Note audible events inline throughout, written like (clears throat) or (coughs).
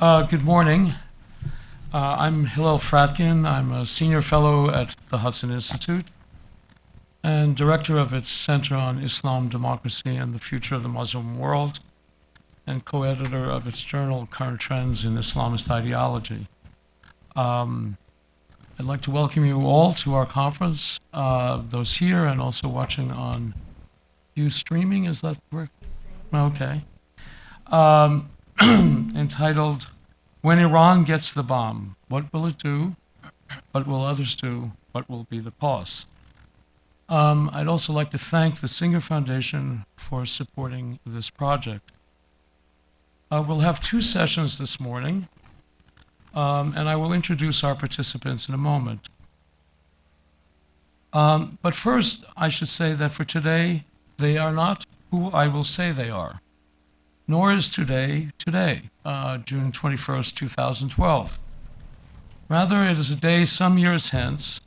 Uh, Good morning. Uh, I'm Hillel Fradkin. I'm a senior fellow at the Hudson Institute and director of its Center on Islam, Democracy, and the Future of the Muslim World, and co-editor of its journal, Current Trends in Islamist Ideology. Um, I'd like to welcome you all to our conference, uh, those here and also watching on you streaming, is that correct? Okay. Um, (clears throat) entitled When Iran Gets the Bomb, What Will It Do? What Will Others Do? What Will Be the Cost? Um, I'd also like to thank the Singer Foundation for supporting this project. Uh, we'll have two sessions this morning, um, and I will introduce our participants in a moment. Um, but first, I should say that for today, they are not who I will say they are nor is today today, uh, June 21st, 2012. Rather, it is a day some years hence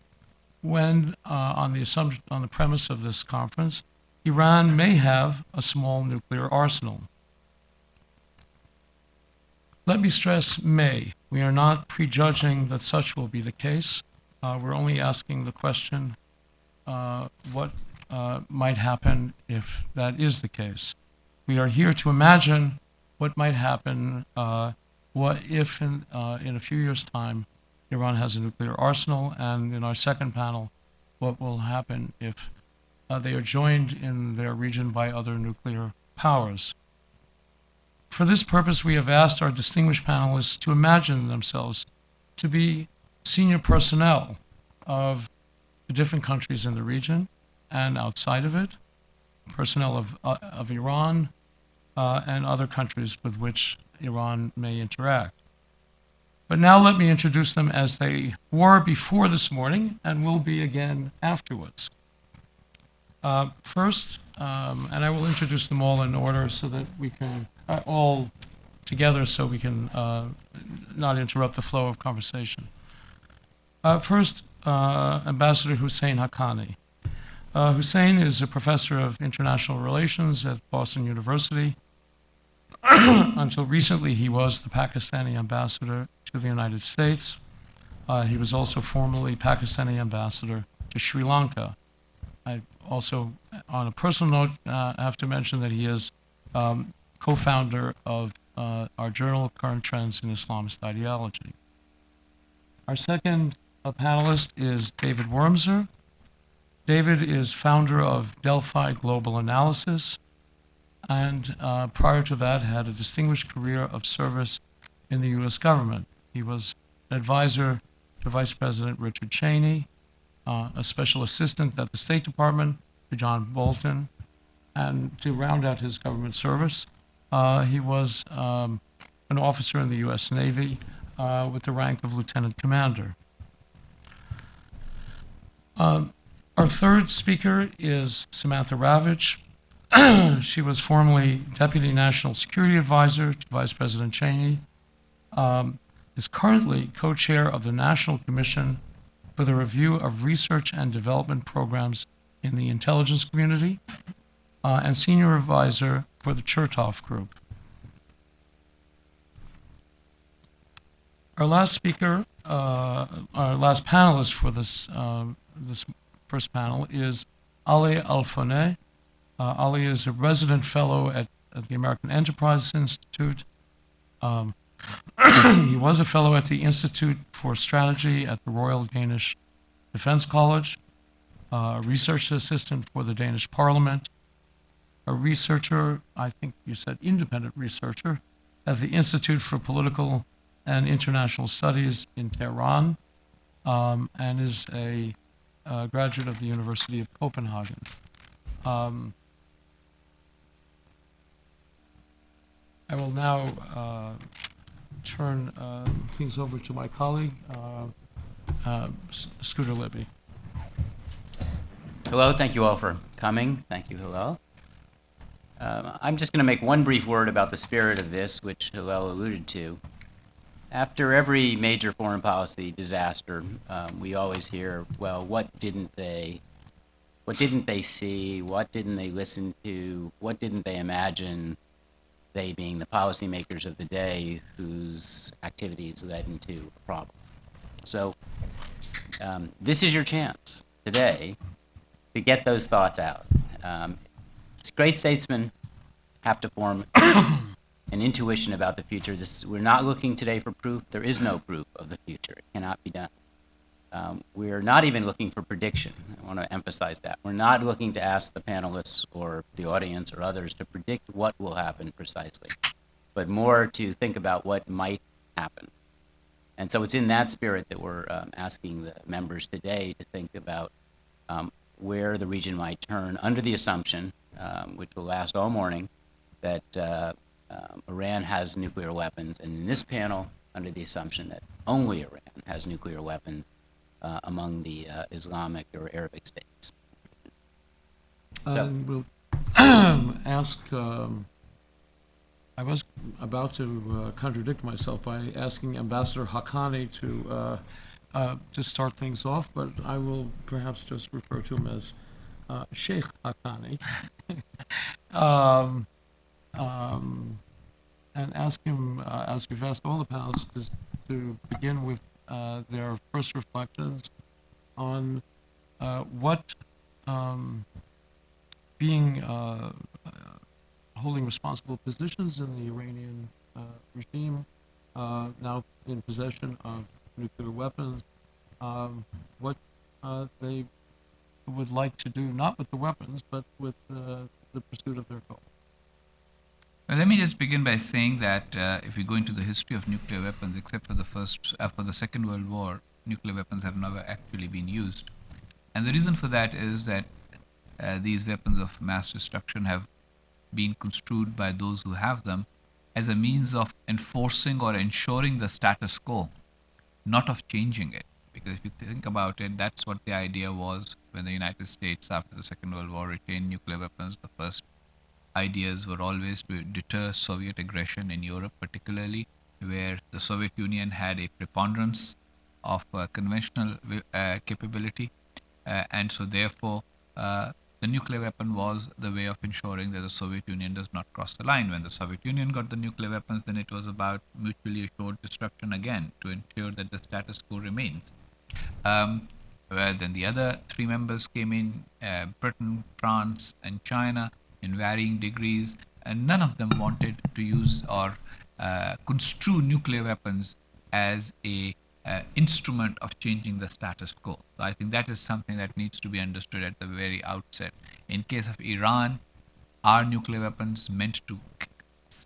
when, uh, on, the assumption, on the premise of this conference, Iran may have a small nuclear arsenal. Let me stress may. We are not prejudging that such will be the case. Uh, we're only asking the question uh, what uh, might happen if that is the case. We are here to imagine what might happen uh, what if in, uh, in a few years' time Iran has a nuclear arsenal, and in our second panel, what will happen if uh, they are joined in their region by other nuclear powers. For this purpose, we have asked our distinguished panelists to imagine themselves to be senior personnel of the different countries in the region and outside of it, personnel of, uh, of Iran uh, and other countries with which Iran may interact. But now let me introduce them as they were before this morning and will be again afterwards. Uh, first, um, and I will introduce them all in order so that we can, uh, all together so we can uh, not interrupt the flow of conversation. Uh, first, uh, Ambassador Husain Haqqani. Uh, Husain is a professor of international relations at Boston University. (coughs) Until recently, he was the Pakistani ambassador to the United States. He was also formerly Pakistani ambassador to Sri Lanka. I also, on a personal note, uh, have to mention that he is um, co-founder of uh, our journal, Current Trends in Islamist Ideology. Our second uh, panelist is David Wurmser. David is founder of Delphi Global Analysis, and uh, prior to that had a distinguished career of service in the U.S. government. He was an advisor to Vice President Richard Cheney, uh, a special assistant at the State Department to John Bolton, and to round out his government service, he was um, an officer in the U.S. Navy uh, with the rank of lieutenant commander. Um, our third speaker is Samantha Ravich. (clears throat) she was formerly Deputy National Security Advisor to Vice President Cheney, um, is currently co chair of the National Commission for the Review of Research and Development Programs in the Intelligence Community, uh, and Senior Advisor for the Chertoff Group. Our last speaker, uh, our last panelist for this, uh, this first panel is Ali Alfoneh. Uh, Ali is a resident fellow at, at the American Enterprise Institute. Um, (coughs) he was a fellow at the Institute for Strategy at the Royal Danish Defense College, uh, research assistant for the Danish Parliament, a researcher, I think you said independent researcher, at the Institute for Political and International Studies in Tehran, um, and is a graduate of the University of Copenhagen. Um, I will now uh, turn uh, things over to my colleague, uh, uh, Scooter Libby. Hello, thank you all for coming. Thank you, Hillel. Um, I'm just going to make one brief word about the spirit of this, which Hillel alluded to. After every major foreign policy disaster, um, we always hear, well, what didn't they What didn't they see? What didn't they listen to? What didn't they imagine? They being the policymakers of the day whose activities led into a problem. So um, this is your chance today to get those thoughts out. Um, great statesmen have to form (coughs) an intuition about the future. This, we're not looking today for proof. There is no proof of the future. It cannot be done. Um, we're not even looking for prediction. I want to emphasize that. We're not looking to ask the panelists or the audience or others to predict what will happen precisely, but more to think about what might happen. And so it's in that spirit that we're um, asking the members today to think about um, where the region might turn under the assumption, um, which will last all morning, that uh, um, Iran has nuclear weapons, and in this panel, under the assumption that only Iran has nuclear weapons uh, among the uh, Islamic or Arabic states. So- Um, we'll (clears throat) ask, um, I was about to uh, contradict myself by asking Ambassador Haqqani to, uh, uh, to start things off, but I will perhaps just refer to him as uh, Sheikh Haqqani. Um, um, And ask him, uh, as we've asked all the panelists, to begin with uh, their first reflections on uh, what um, being uh, uh, holding responsible positions in the Iranian uh, regime, now in possession of nuclear weapons, um, what they would like to do, not with the weapons, but with uh, the pursuit of their goal. Well, let me just begin by saying that uh, if we go into the history of nuclear weapons, except for the first, uh, for the Second World War, nuclear weapons have never actually been used, and the reason for that is that uh, these weapons of mass destruction have been construed by those who have them as a means of enforcing or ensuring the status quo, not of changing it. Because if you think about it, that's what the idea was when the United States, after the Second World War, retained nuclear weapons. The first ideas were always to deter Soviet aggression in Europe, particularly where the Soviet Union had a preponderance of uh, conventional uh, capability, uh, and so therefore uh, the nuclear weapon was the way of ensuring that the Soviet Union does not cross the line. When the Soviet Union got the nuclear weapons, then it was about mutually assured destruction again to ensure that the status quo remains. Um, then the other three members came in uh, Britain, France, and China in varying degrees, and none of them wanted to use or uh, construe nuclear weapons as a uh, instrument of changing the status quo. So I think that is something that needs to be understood at the very outset. In case of Iran, are nuclear weapons meant to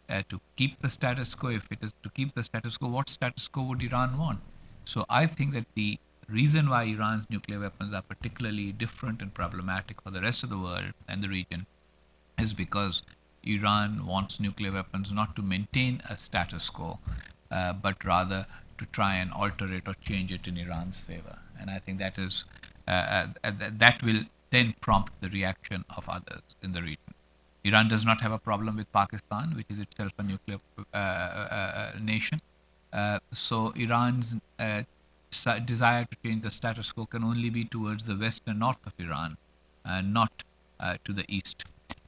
uh, to keep the status quo? If it is to keep the status quo, what status quo would Iran want? So I think that the reason why Iran's nuclear weapons are particularly different and problematic for the rest of the world and the region is because Iran wants nuclear weapons not to maintain a status quo, uh, but rather to try and alter it or change it in Iran's favor. And I think that is uh, uh, that will then prompt the reaction of others in the region. Iran does not have a problem with Pakistan, which is itself a nuclear uh, uh, uh, nation. so Iran's desire to change the status quo can only be towards the west and north of Iran, uh, not uh, to the east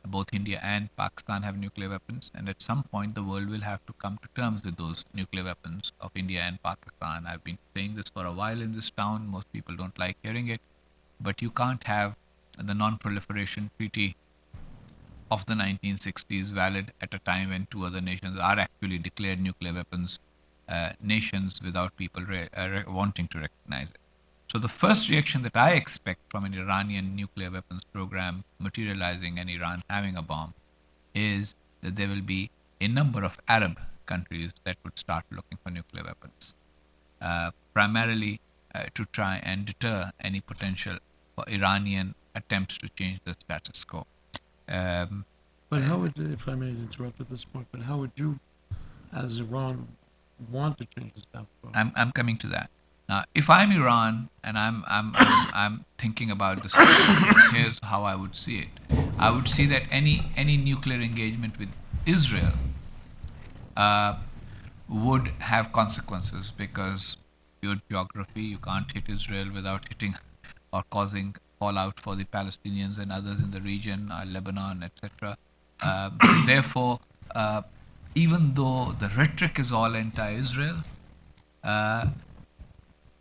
both India and Pakistan have nuclear weapons, and at some point the world will have to come to terms with those nuclear weapons of India and Pakistan. I've been saying this for a while in this town. Most people don't like hearing it, but you can't have the non-proliferation treaty of the 1960s valid at a time when two other nations are actually declared nuclear weapons uh, nations without people re- uh, wanting to recognize it. So the first reaction that I expect from an Iranian nuclear weapons program materializing and Iran having a bomb is that there will be a number of Arab countries that would start looking for nuclear weapons, uh, primarily uh, to try and deter any potential for Iranian attempts to change the status quo. Um, But how would, if I may interrupt at this point, but how would you, as Iran, want to change quo? I'm, I'm coming to that. Now, if I'm Iran and I'm, I'm, I'm, I'm thinking about this, (coughs) here's how I would see it. I would see that any, any nuclear engagement with Israel uh, would have consequences because your geography, you can't hit Israel without hitting or causing fallout for the Palestinians and others in the region, uh, Lebanon, etc. Uh, (coughs) therefore, uh, even though the rhetoric is all anti-Israel, uh,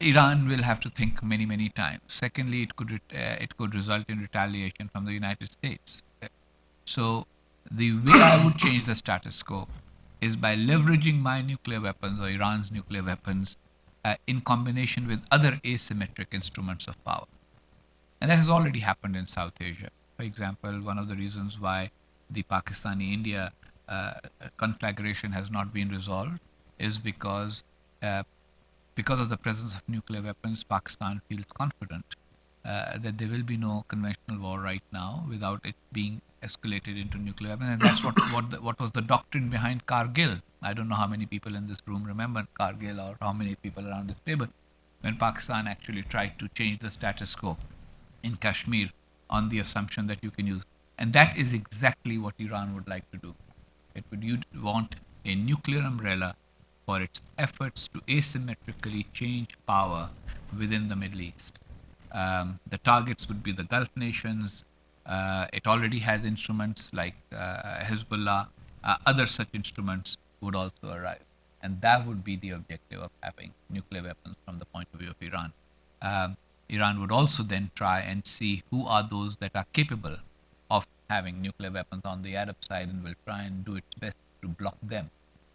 Iran will have to think many, many times. Secondly, it could uh, it could result in retaliation from the United States. So the way I would change the status quo is by leveraging my nuclear weapons or Iran's nuclear weapons uh, in combination with other asymmetric instruments of power. And that has already happened in South Asia. For example, one of the reasons why the Pakistani India uh, conflagration has not been resolved is because uh, because of the presence of nuclear weapons, Pakistan feels confident uh, that there will be no conventional war right now without it being escalated into nuclear weapons. And that's what (coughs) what, the, what was the doctrine behind Kargil. I don't know how many people in this room remember Kargil or how many people around this table when Pakistan actually tried to change the status quo in Kashmir on the assumption that you can use. And that is exactly what Iran would like to do. It would want a nuclear umbrella for its efforts to asymmetrically change power within the Middle East. Um, the targets would be the Gulf nations. Uh, it already has instruments like uh, Hezbollah. Uh, other such instruments would also arrive. And that would be the objective of having nuclear weapons from the point of view of Iran. Um, Iran would also then try and see who are those that are capable having nuclear weapons on the Arab side and will try and do its best to block them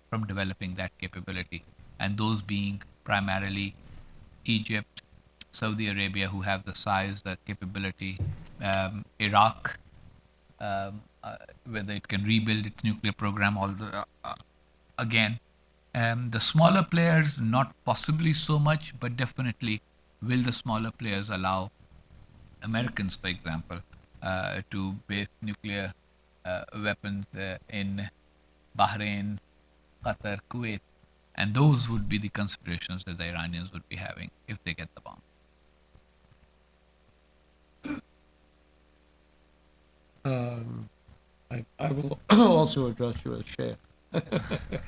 from developing that capability. And those being primarily Egypt, Saudi Arabia, who have the size, the capability, um, Iraq, um, uh, whether it can rebuild its nuclear program, although, uh, uh, again, um, the smaller players, not possibly so much, but definitely will the smaller players allow Americans, for example, to base nuclear uh, weapons uh, in Bahrain, Qatar, Kuwait, and those would be the considerations that the Iranians would be having if they get the bomb. Um, I, I will (coughs) also address you as Sheikh. (laughs)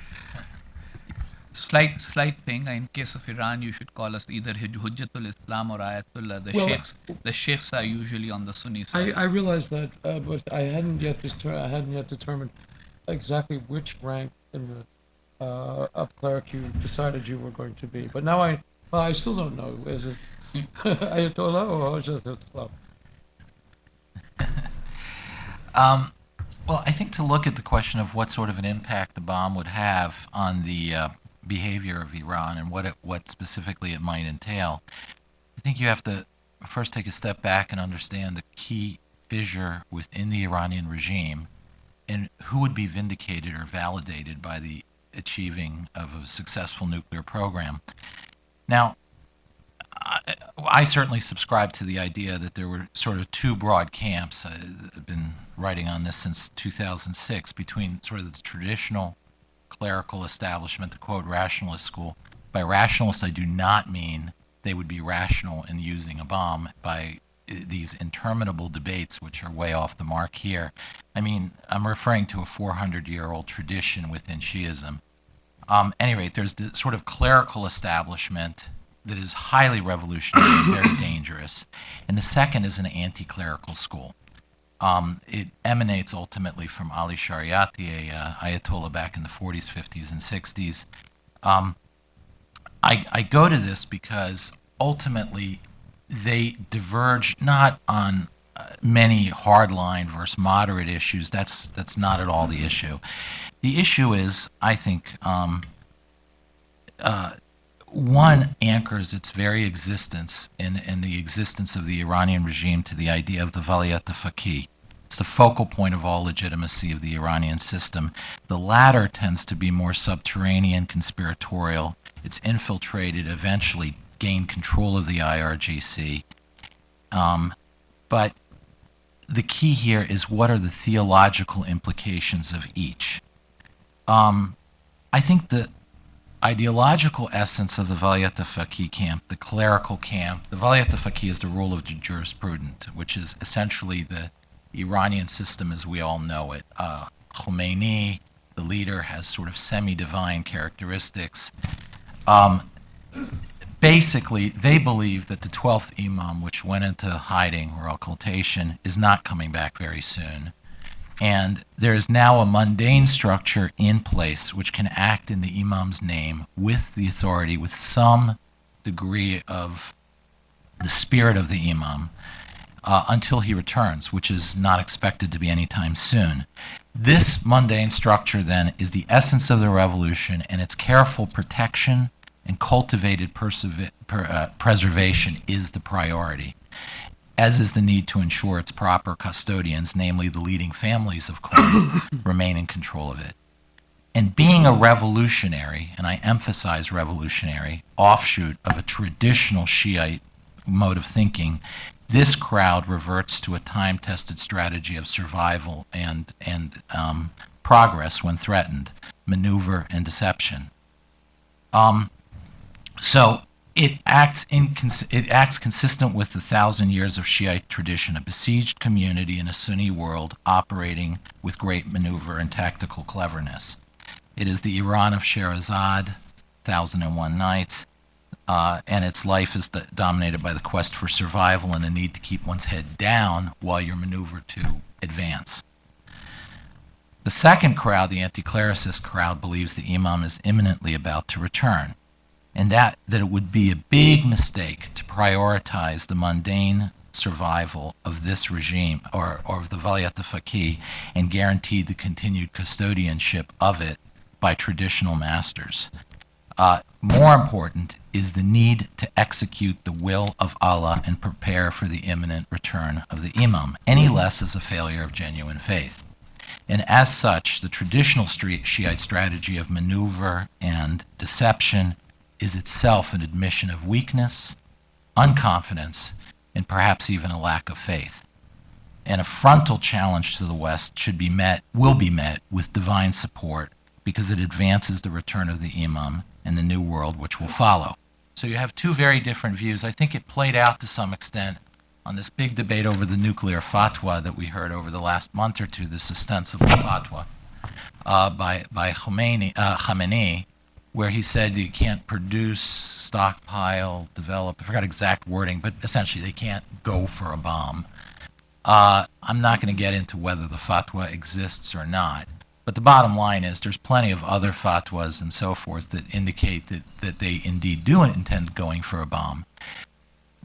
Slight, slight thing. In case of Iran, you should call us either Hujj- Hujjatul Islam or Ayatollah. The Well, sheikhs, the sheikhs are usually on the Sunni side. I realize that, uh, but I hadn't yet deter- I hadn't yet determined exactly which rank in the uh, up cleric you decided you were going to be. But now I, well, I still don't know. Is it (laughs) Ayatollah or Hujjat Islam? (laughs) Um, well, I think to look at the question of what sort of an impact the bomb would have on the uh, behavior of Iran and what it, what specifically it might entail, I think you have to first take a step back and understand the key fissure within the Iranian regime and who would be vindicated or validated by the achieving of a successful nuclear program. Now, I, I certainly subscribe to the idea that there were sort of two broad camps. I've been writing on this since 2006 between sort of the traditional clerical establishment, the quote rationalist school. By rationalist, I do not mean they would be rational in using a bomb by uh, these interminable debates, which are way off the mark here. I mean, I'm referring to a 400 year old tradition within Shiism. Um, any rate, there's the sort of clerical establishment that is highly revolutionary and very (coughs) dangerous. And the second is an anti clerical school. Um, it emanates ultimately from Ali Shariati, a uh, Ayatollah back in the 40s, 50s, and 60s. Um, I, I go to this because ultimately they diverge not on uh, many hardline versus moderate issues. That's that's not at all the issue. The issue is, I think, um, uh, one anchors its very existence in, in the existence of the Iranian regime to the idea of the Valiyat Faqih. It's the focal point of all legitimacy of the Iranian system. The latter tends to be more subterranean, conspiratorial. It's infiltrated, eventually gained control of the IRGC. Um, but the key here is what are the theological implications of each? Um, I think the ideological essence of the Valiyat Faqih camp, the clerical camp, the Valiyat Faqih is the rule of jurisprudent, which is essentially the Iranian system as we all know it. Uh, Khomeini, the leader, has sort of semi divine characteristics. Um, basically, they believe that the 12th Imam, which went into hiding or occultation, is not coming back very soon. And there is now a mundane structure in place which can act in the Imam's name with the authority, with some degree of the spirit of the Imam, uh, until he returns, which is not expected to be anytime soon. This mundane structure, then, is the essence of the revolution, and its careful protection and cultivated per, uh, preservation is the priority, as is the need to ensure its proper custodians, namely the leading families of Qom, (coughs) remain in control of it. And being a revolutionary, and I emphasize revolutionary, offshoot of a traditional Shiite mode of thinking, this crowd reverts to a time tested strategy of survival and, and um, progress when threatened, maneuver and deception. Um, so it acts, incons- it acts consistent with the thousand years of Shiite tradition, a besieged community in a Sunni world operating with great maneuver and tactical cleverness. It is the Iran of Scheherazade, Thousand and One Nights, uh, and its life is the, dominated by the quest for survival and a need to keep one's head down while you're maneuvered to advance. The second crowd, the anti-clericist crowd, believes the imam is imminently about to return, and that, that it would be a big mistake to prioritize the mundane survival of this regime or, or of the Valayat Faqih and guarantee the continued custodianship of it by traditional masters. Uh, more important is the need to execute the will of Allah and prepare for the imminent return of the Imam. Any less is a failure of genuine faith. And as such, the traditional Shiite strategy of maneuver and deception is itself an admission of weakness, unconfidence, and perhaps even a lack of faith. And a frontal challenge to the West should be met, will be met with divine support because it advances the return of the Imam and the new world which will follow. So you have two very different views. I think it played out to some extent on this big debate over the nuclear fatwa that we heard over the last month or two, this ostensible fatwa uh, by, by Khomeini, uh, Khamenei, where he said you can't produce, stockpile, develop, I forgot exact wording, but essentially they can't go for a bomb. Uh, I'm not going to get into whether the fatwa exists or not. But the bottom line is there's plenty of other fatwas and so forth that indicate that, that they indeed do intend going for a bomb.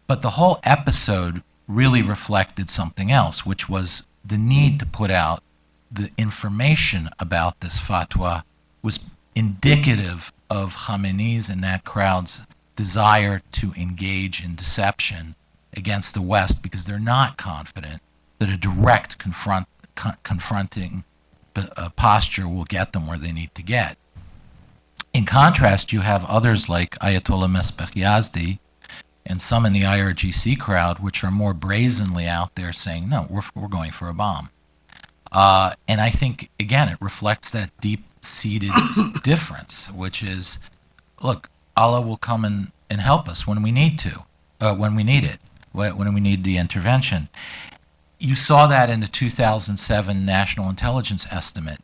But the whole episode really reflected something else, which was the need to put out the information about this fatwa was indicative of Khamenei's and that crowd's desire to engage in deception against the West because they're not confident that a direct confront, co- confronting posture will get them where they need to get. In contrast, you have others like Ayatollah Mesbah Yazdi and some in the IRGC crowd, which are more brazenly out there saying, no, we're, we're going for a bomb. Uh, and I think, again, it reflects that deep seated (coughs) difference, which is look, Allah will come and, and help us when we need to, uh, when we need it, when we need the intervention you saw that in the 2007 National Intelligence Estimate.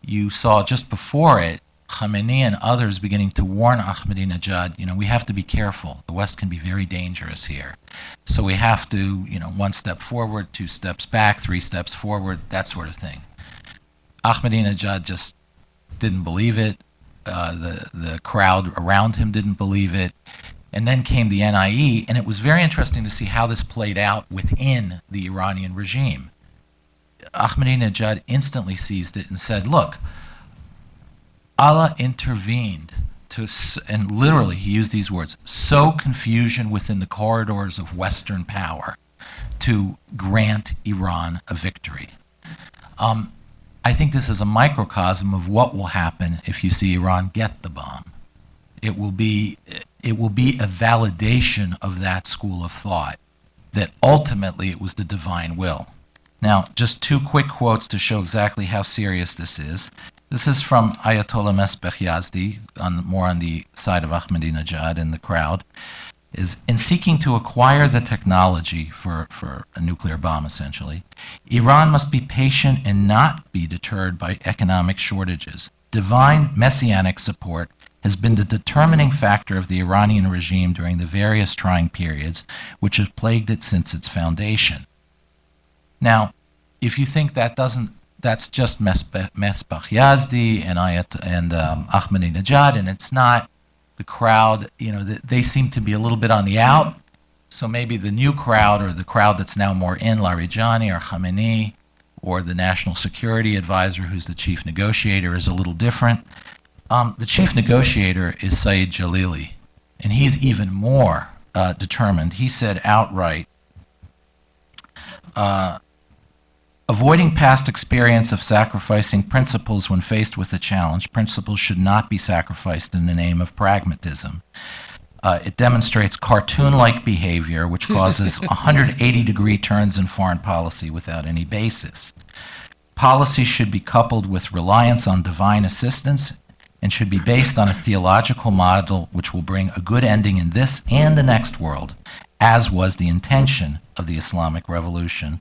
You saw just before it Khamenei and others beginning to warn Ahmadinejad, you know, we have to be careful. The West can be very dangerous here. So we have to, you know, one step forward, two steps back, three steps forward, that sort of thing. Ahmadinejad just didn't believe it. Uh, the, the crowd around him didn't believe it. And then came the NIE, and it was very interesting to see how this played out within the Iranian regime. Ahmadinejad instantly seized it and said, Look, Allah intervened to, and literally he used these words, sow confusion within the corridors of Western power to grant Iran a victory. Um, I think this is a microcosm of what will happen if you see Iran get the bomb. It will be it will be a validation of that school of thought that ultimately it was the divine will. Now, just two quick quotes to show exactly how serious this is. This is from Ayatollah Mesbah Yazdi, on, more on the side of Ahmadinejad in the crowd, is in seeking to acquire the technology for, for a nuclear bomb, essentially, Iran must be patient and not be deterred by economic shortages. Divine messianic support has been the determining factor of the Iranian regime during the various trying periods which have plagued it since its foundation. Now, if you think that doesn't, that's just Mesbah Yazdi and Ayat and um, Ahmadinejad, and it's not the crowd. You know, th- they seem to be a little bit on the out. So maybe the new crowd, or the crowd that's now more in Larijani or Khamenei, or the national security advisor, who's the chief negotiator, is a little different. Um, the chief negotiator is Saeed Jalili, and he's even more uh, determined. He said outright, uh, avoiding past experience of sacrificing principles when faced with a challenge, principles should not be sacrificed in the name of pragmatism. Uh, it demonstrates cartoon like behavior, which (laughs) causes 180 degree turns in foreign policy without any basis. Policy should be coupled with reliance on divine assistance and should be based on a theological model which will bring a good ending in this and the next world, as was the intention of the Islamic Revolution.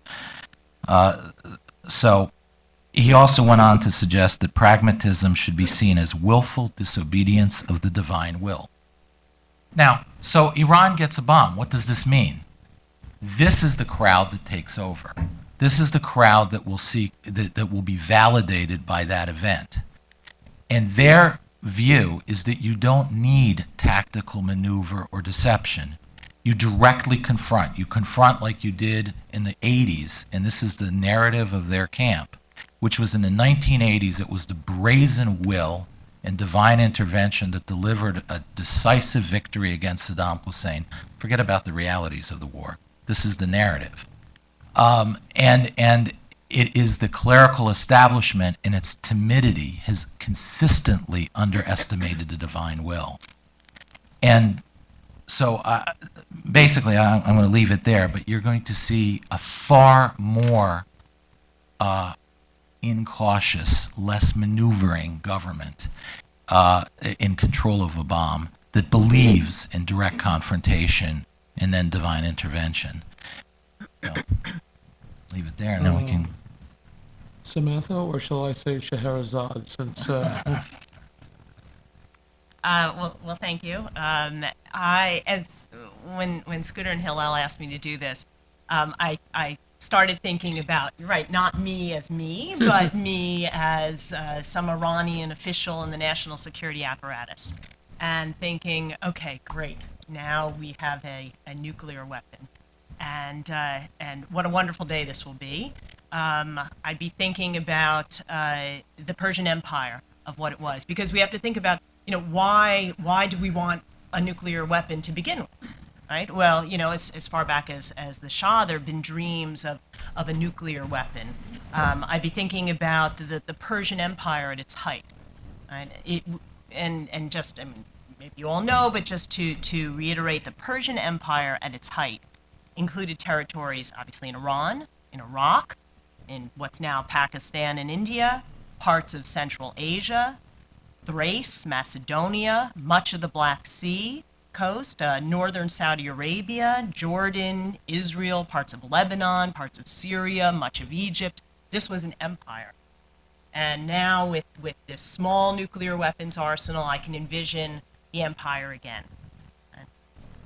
Uh, so he also went on to suggest that pragmatism should be seen as willful disobedience of the divine will. Now, so Iran gets a bomb. What does this mean? This is the crowd that takes over. This is the crowd that will seek that, that will be validated by that event. And their view is that you don't need tactical maneuver or deception. You directly confront. You confront like you did in the 80s, and this is the narrative of their camp, which was in the 1980s, it was the brazen will and divine intervention that delivered a decisive victory against Saddam Hussein. Forget about the realities of the war. This is the narrative. Um, and, and it is the clerical establishment in its timidity has consistently underestimated the divine will. And so uh, basically, I, I'm going to leave it there, but you're going to see a far more uh, incautious, less maneuvering government uh, in control of a bomb that believes in direct confrontation and then divine intervention. So, leave it there, and then we can. Samantha, or shall I say Scheherazade, since, uh, Uh, well, well, thank you. Um, I, as when when Scooter and Hillel asked me to do this, um, I I started thinking about right, not me as me, (laughs) but me as uh, some Iranian official in the national security apparatus, and thinking, okay, great, now we have a, a nuclear weapon, and uh, and what a wonderful day this will be. Um, I'd be thinking about uh, the Persian Empire of what it was, because we have to think about you know, why why do we want a nuclear weapon to begin with? Right? Well, you know, as, as far back as, as the Shah, there have been dreams of, of a nuclear weapon. Um, I'd be thinking about the, the Persian Empire at its height. Right? It, and, and just, I mean, maybe you all know, but just to, to reiterate, the Persian Empire at its height included territories, obviously, in Iran, in Iraq, in what's now Pakistan and India, parts of Central Asia, Thrace, Macedonia, much of the Black Sea coast, uh, northern Saudi Arabia, Jordan, Israel, parts of Lebanon, parts of Syria, much of Egypt. This was an empire. And now, with, with this small nuclear weapons arsenal, I can envision the empire again.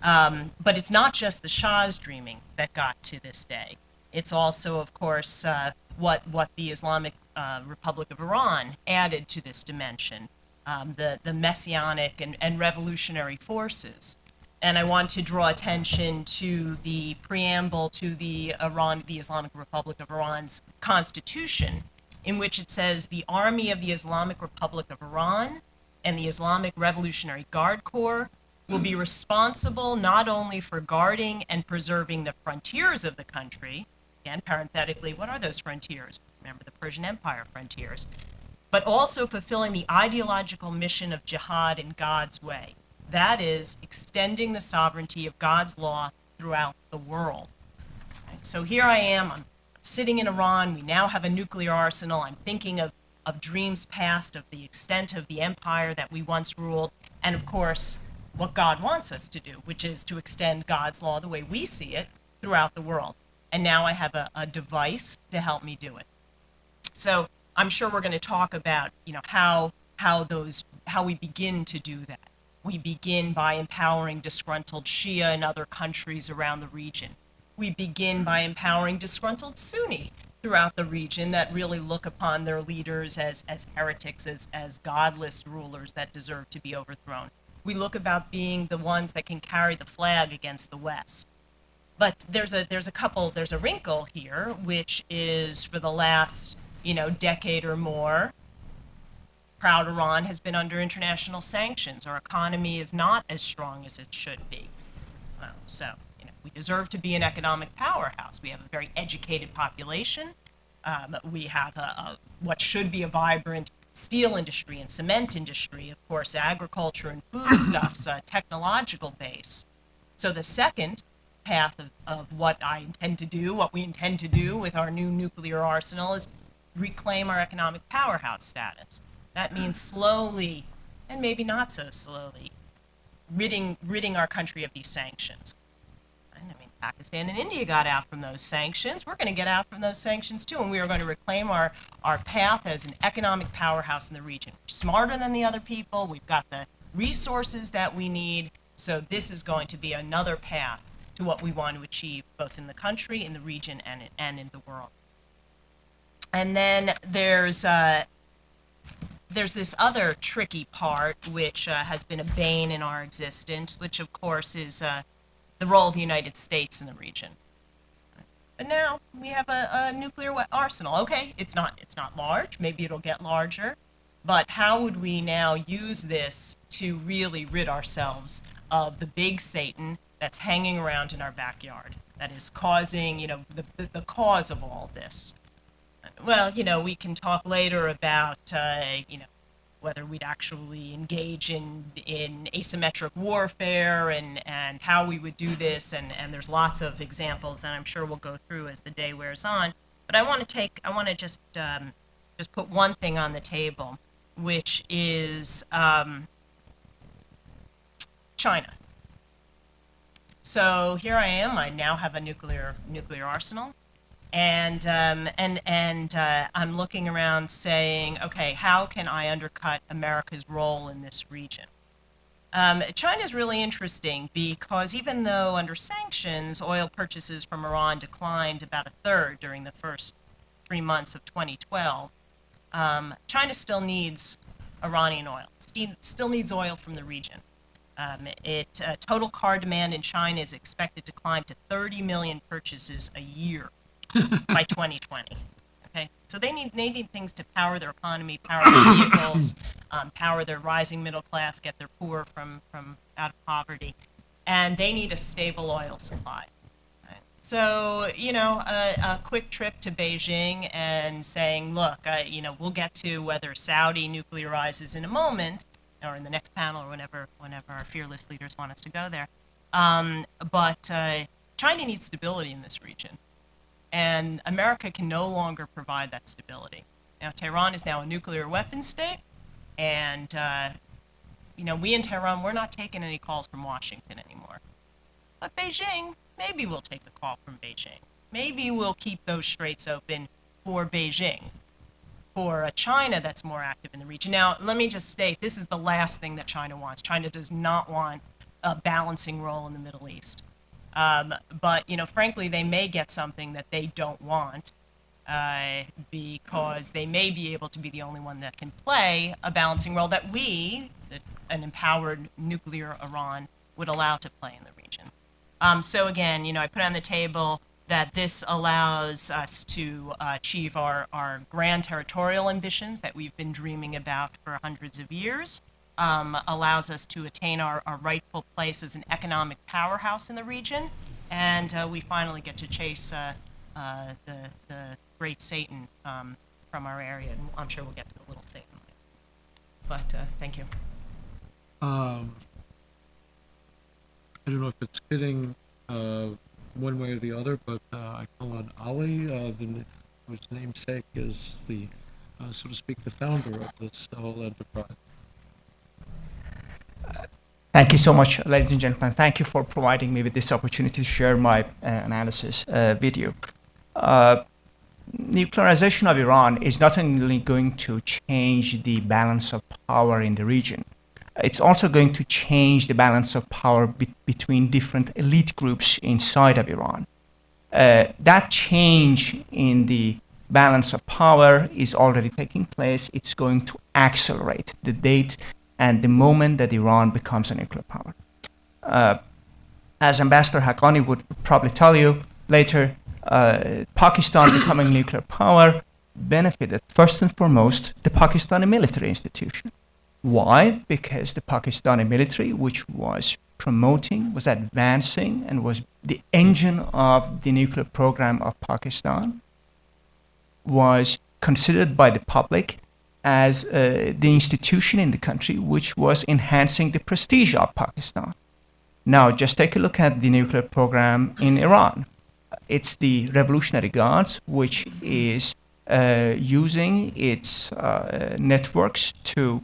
Um, but it's not just the Shah's dreaming that got to this day. It's also, of course, uh, what, what the Islamic uh, Republic of Iran added to this dimension um, the, the messianic and, and revolutionary forces. And I want to draw attention to the preamble to the Iran, the Islamic Republic of Iran's constitution, in which it says the Army of the Islamic Republic of Iran and the Islamic Revolutionary Guard Corps will be responsible not only for guarding and preserving the frontiers of the country, again, parenthetically, what are those frontiers? Remember the Persian Empire frontiers, but also fulfilling the ideological mission of jihad in God's way. That is, extending the sovereignty of God's law throughout the world. So here I am, I'm sitting in Iran, we now have a nuclear arsenal, I'm thinking of, of dreams past, of the extent of the empire that we once ruled, and of course, what God wants us to do, which is to extend God's law the way we see it throughout the world. And now I have a, a device to help me do it. So I'm sure we're going to talk about, you know, how how those how we begin to do that. We begin by empowering disgruntled Shia in other countries around the region. We begin by empowering disgruntled Sunni throughout the region that really look upon their leaders as, as heretics, as, as godless rulers that deserve to be overthrown. We look about being the ones that can carry the flag against the West. But there's a there's a couple there's a wrinkle here, which is for the last you know decade or more, proud Iran has been under international sanctions. Our economy is not as strong as it should be. Well, so you know we deserve to be an economic powerhouse. We have a very educated population. Um, we have a, a, what should be a vibrant steel industry and cement industry, of course, agriculture and foodstuffs, (coughs) a technological base. So the second path of, of what I intend to do, what we intend to do with our new nuclear arsenal is reclaim our economic powerhouse status. That means slowly, and maybe not so slowly, ridding, ridding our country of these sanctions. I mean, Pakistan and India got out from those sanctions. We're going to get out from those sanctions too, and we are going to reclaim our, our path as an economic powerhouse in the region. We're smarter than the other people. We've got the resources that we need. So this is going to be another path to what we want to achieve both in the country, in the region, and and in the world. And then there's uh, there's this other tricky part which uh, has been a bane in our existence, which of course is uh, the role of the United States in the region. But now we have a, a nuclear arsenal. Okay, it's not it's not large. Maybe it'll get larger, but how would we now use this to really rid ourselves of the big Satan that's hanging around in our backyard that is causing, you know, the, the, the cause of all this. Well, you know, we can talk later about, uh, you know, whether we'd actually engage in, in asymmetric warfare and, and how we would do this. And, and there's lots of examples that I'm sure we'll go through as the day wears on. But I want to take, I want to just, um, just put one thing on the table, which is um, China. So here I am. I now have a nuclear nuclear arsenal, and um, and and uh, I'm looking around, saying, okay, how can I undercut America's role in this region? Um, China is really interesting because even though under sanctions, oil purchases from Iran declined about a third during the first three months of 2012, um, China still needs Iranian oil, still needs oil from the region. Um, it uh, total car demand in China is expected to climb to 30 million purchases a year by 2020. Okay, so they need they need things to power their economy, power their vehicles, (coughs) um, power their rising middle class, get their poor from from out of poverty, and they need a stable oil supply. So you know, a, a, quick trip to Beijing and saying, look, uh, you know, we'll get to whether Saudi nuclearizes in a moment or in the next panel or whenever whenever our fearless leaders want us to go there. Um, but uh, China needs stability in this region, and America can no longer provide that stability. Now, Tehran is now a nuclear weapons state, and uh, you know we in Tehran we're not taking any calls from Washington anymore. But Beijing, maybe we'll take the call from Beijing. Maybe we'll keep those straits open for Beijing for a China that's more active in the region. Now, let me just state this is the last thing that China wants. China does not want a balancing role in the Middle East. Um, but, you know, frankly, they may get something that they don't want uh, because they may be able to be the only one that can play a balancing role that we, an empowered nuclear Iran, would allow to play in the region. Um, so again, you know, I put on the table that this allows us to uh, achieve our, our grand territorial ambitions that we've been dreaming about for hundreds of years, um, allows us to attain our, our rightful place as an economic powerhouse in the region, and uh, we finally get to chase uh, uh the, the great Satan um, from our area, and I'm sure we'll get to the little Satan. But uh, thank you. Um, I don't know if it's fitting uh, one way or the other, but uh, I call on Ali, the, whose namesake is the, so to speak, the founder of this whole enterprise. Thank you so much, ladies and gentlemen. Thank you for providing me with this opportunity to share my uh, analysis uh, with you. Uh, nuclearization of Iran is not only going to change the balance of power in the region, it's also going to change the balance of power be- between different elite groups inside of Iran. Uh, that change in the balance of power is already taking place. It's going to accelerate the date and the moment that Iran becomes a nuclear power. Uh, as Ambassador Haqqani would probably tell you later, uh, Pakistan (coughs) becoming nuclear power benefited first and foremost the Pakistani military institution. Why? Because the Pakistani military, which was promoting, was advancing, and was the engine of the nuclear program of Pakistan, was considered by the public as uh, the institution in the country which was enhancing the prestige of Pakistan. Now, just take a look at the nuclear program in Iran. It's the Revolutionary Guards, which is uh, using its uh, networks to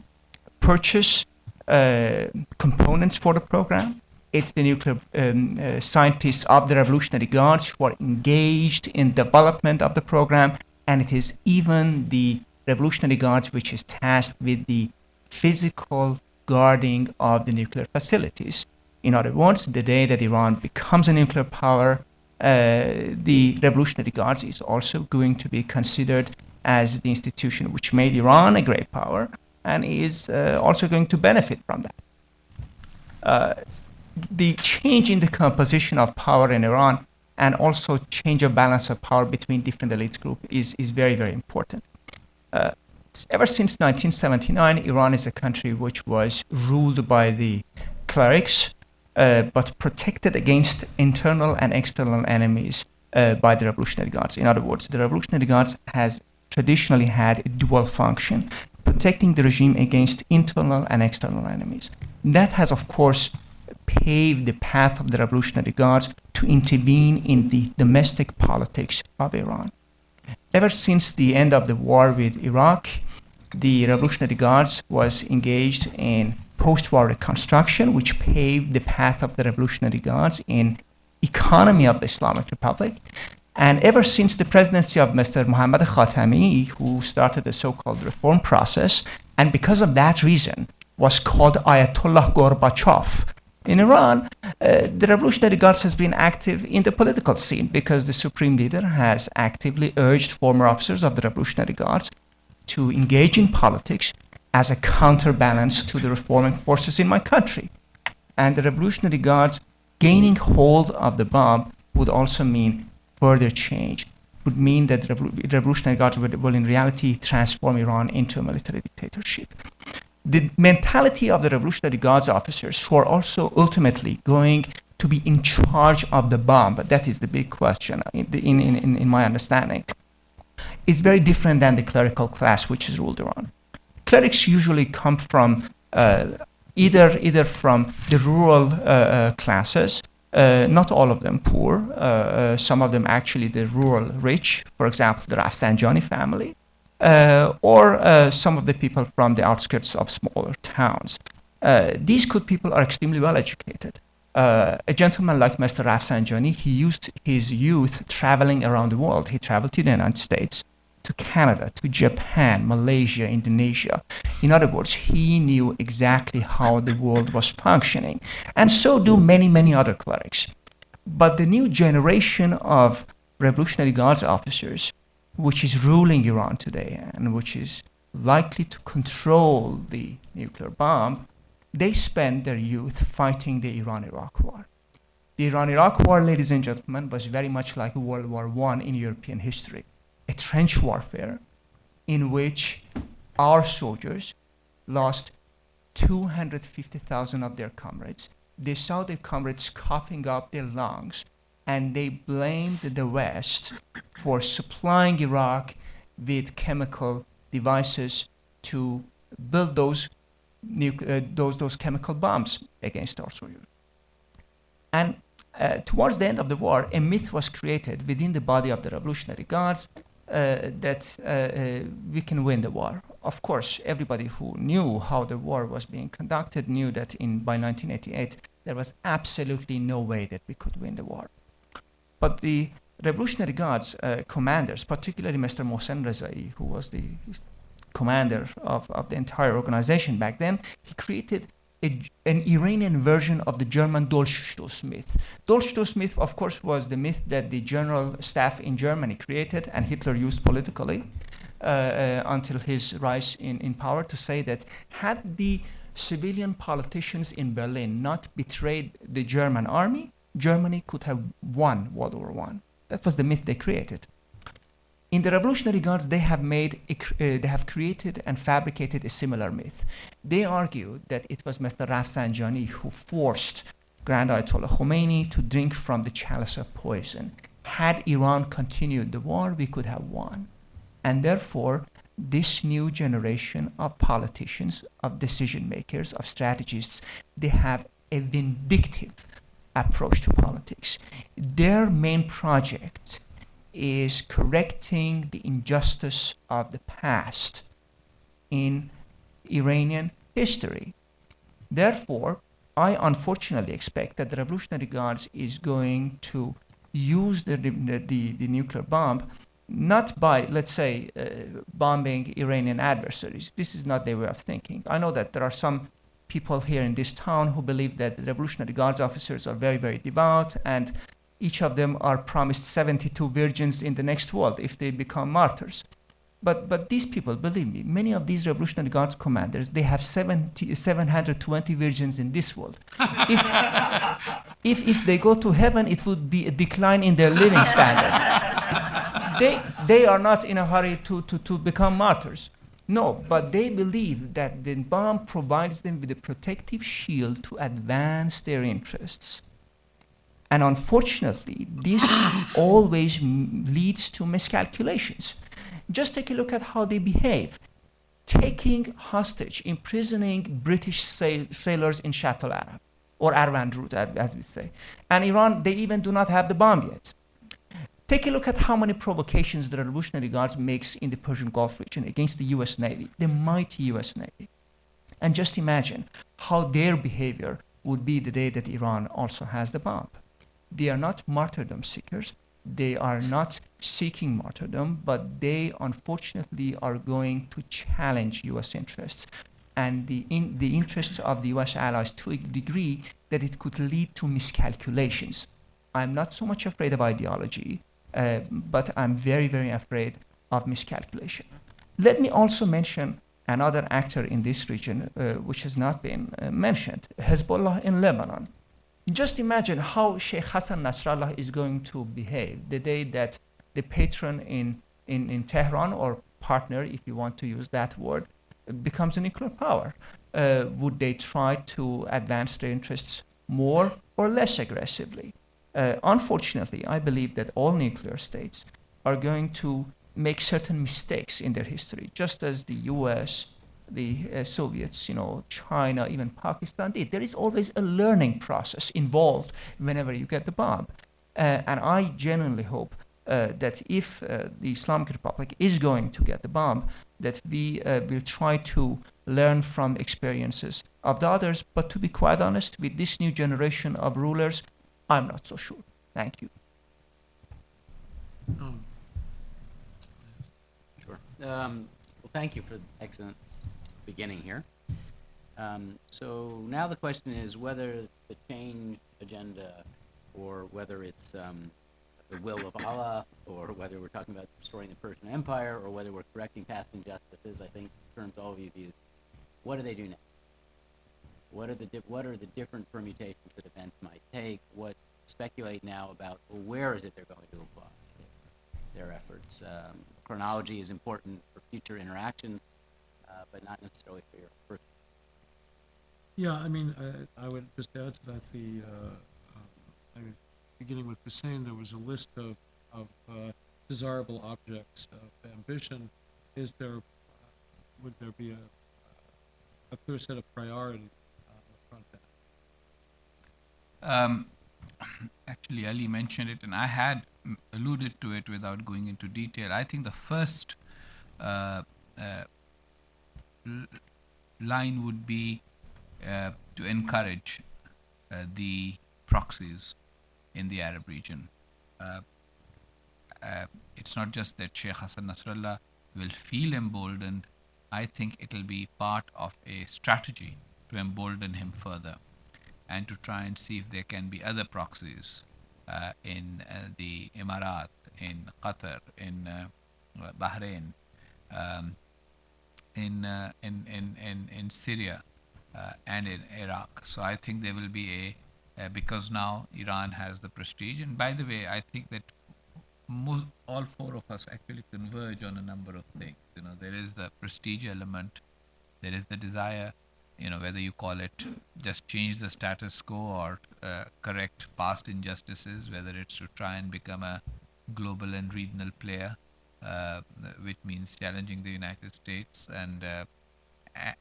purchase uh, components for the program. It's the nuclear um, uh, scientists of the Revolutionary Guards who are engaged in development of the program, and it is even the Revolutionary Guards which is tasked with the physical guarding of the nuclear facilities. In other words, the day that Iran becomes a nuclear power, uh, the Revolutionary Guards is also going to be considered as the institution which made Iran a great power and is uh, also going to benefit from that. Uh, the change in the composition of power in Iran and also change of balance of power between different elite groups is, is very, very important. Uh, ever since 1979, Iran is a country which was ruled by the clerics, uh, but protected against internal and external enemies uh, by the Revolutionary Guards. In other words, the Revolutionary Guards has traditionally had a dual function protecting the regime against internal and external enemies. That has, of course, paved the path of the Revolutionary Guards to intervene in the domestic politics of Iran. Ever since the end of the war with Iraq, the Revolutionary Guards was engaged in post-war reconstruction, which paved the path of the Revolutionary Guards in economy of the Islamic Republic. And ever since the presidency of Mr. Mohammad Khatami, who started the so-called reform process, and because of that reason was called Ayatollah Gorbachev. In Iran, uh, the Revolutionary Guards has been active in the political scene because the supreme leader has actively urged former officers of the Revolutionary Guards to engage in politics as a counterbalance to the reforming forces in my country. And the Revolutionary Guards gaining hold of the bomb would also mean further change would mean that the Revolutionary Guards will, will in reality transform Iran into a military dictatorship. The mentality of the Revolutionary Guards officers, who are also ultimately going to be in charge of the bomb, that is the big question in, in, in, in my understanding, is very different than the clerical class which is ruled Iran. Clerics usually come from uh, either either from the rural uh, uh, classes uh, not all of them poor. Uh, uh, some of them actually the rural rich, for example, the Rafsanjani family, uh, or uh, some of the people from the outskirts of smaller towns. Uh, these good people are extremely well educated. a gentleman like Mr. Rafsanjani, he used his youth traveling around the world. He traveled to the United States, to Canada, to Japan, Malaysia, Indonesia. In other words, he knew exactly how the world was functioning. And so do many, many other clerics. But the new generation of Revolutionary Guards officers, which is ruling Iran today and which is likely to control the nuclear bomb, they spend their youth fighting the Iran Iraq War. The Iran Iraq War, ladies and gentlemen, was very much like World War I in European history a trench warfare in which our soldiers lost 250,000 of their comrades. They saw their comrades coughing up their lungs, and they blamed the West for supplying Iraq with chemical devices to build those, uh, those, those chemical bombs against our soldiers. And uh, towards the end of the war, a myth was created within the body of the Revolutionary Guards uh, that uh, uh, we can win the war. Of course, everybody who knew how the war was being conducted knew that in by 1988 there was absolutely no way that we could win the war. But the Revolutionary Guards uh, commanders, particularly Mr. Mohsen Rezai, who was the commander of, of the entire organization back then, he created a, an Iranian version of the German Dolchstoß myth. Dolchstoß myth, of course, was the myth that the general staff in Germany created and Hitler used politically uh, uh, until his rise in, in power to say that had the civilian politicians in Berlin not betrayed the German army, Germany could have won World War One. That was the myth they created. In the Revolutionary Guards, they have made, a, uh, they have created and fabricated a similar myth. They argue that it was Mr. Rafsanjani who forced Grand Ayatollah Khomeini to drink from the chalice of poison. Had Iran continued the war, we could have won. And therefore, this new generation of politicians, of decision makers, of strategists, they have a vindictive approach to politics. Their main project is correcting the injustice of the past in Iranian history. Therefore, I unfortunately expect that the Revolutionary Guards is going to use the, the, the, nuclear bomb not by, let's say, uh, bombing Iranian adversaries. This is not their way of thinking. I know that there are some people here in this town who believe that the Revolutionary Guards officers are very, very devout and each of them are promised 72 virgins in the next world if they become martyrs. But, but these people, believe me, many of these Revolutionary Guards commanders, they have 70, 720 virgins in this world. if, if, if they go to heaven, it would be a decline in their living standard. they, they are not in a hurry to, to, to become martyrs. No, but they believe that the bomb provides them with a protective shield to advance their interests. And unfortunately, this (gasps) always leads to miscalculations. Just take a look at how they behave. Taking hostage, imprisoning British sail sailors in Shatt al Arab, or Arvand Rud, as we say. And Iran, they even do not have the bomb yet. Take a look at how many provocations the Revolutionary Guards makes in the Persian Gulf region against the US Navy, the mighty US Navy. And just imagine how their behavior would be the day that Iran also has the bomb. They are not martyrdom seekers. They are not seeking martyrdom, but they unfortunately are going to challenge US interests and the, in, the interests of the US allies to a degree that it could lead to miscalculations. I'm not so much afraid of ideology, uh, but I'm very, very afraid of miscalculation. Let me also mention another actor in this region, uh, which has not been uh, mentioned Hezbollah in Lebanon. Just imagine how Sheikh Hassan Nasrallah is going to behave the day that the patron in, in, in Tehran, or partner, if you want to use that word, becomes a nuclear power. Uh, would they try to advance their interests more or less aggressively? Uh, unfortunately, I believe that all nuclear states are going to make certain mistakes in their history, just as the US, the uh, Soviets, you know, China, even Pakistan did. There is always a learning process involved whenever you get the bomb. Uh, and I genuinely hope uh, that if uh, the Islamic Republic is going to get the bomb, that we uh, will try to learn from experiences of the others. But to be quite honest, with this new generation of rulers, I'm not so sure. Thank you. Um, Sure. Um, well, thank you for the excellent beginning here. Um, so now the question is whether the change agenda or whether it's um, the will of Allah or whether we're talking about restoring the Persian Empire or whether we're correcting past injustices, I think turns all of you views. What do they do next? What are the what are the different permutations that events might take? What speculate now about well, where is it they're going to apply their, efforts? Um, chronology is important for future interactions, uh, but not necessarily for your first. Yeah, I mean, I, I would just add to that the, uh, um, I mean, beginning with Husain, there was a list of, of uh, desirable objects of ambition. Is there, uh, would there be a, a clear set of priorities uh, on the front end? Um, (clears throat) actually, Ali mentioned it, and I had alluded to it without going into detail. I think the first uh, uh, line would be uh, to encourage uh, the proxies in the Arab region. Uh, uh, it's not just that Sheikh Hassan Nasrallah will feel emboldened. I think it'll be part of a strategy to embolden him further and to try and see if there can be other proxies uh, in uh, the Emirat, in Qatar, in uh, Bahrain, um, in, uh, in, in, in, in Syria, uh, and in Iraq. So I think there will be a, because now Iran has the prestige. And by the way, I think that all four of us actually converge on a number of things. You know, there is the prestige element, there is the desire, you know, whether you call it just change the status quo or uh, correct past injustices, whether it's to try and become a global and regional player, uh, which means challenging the United States and uh,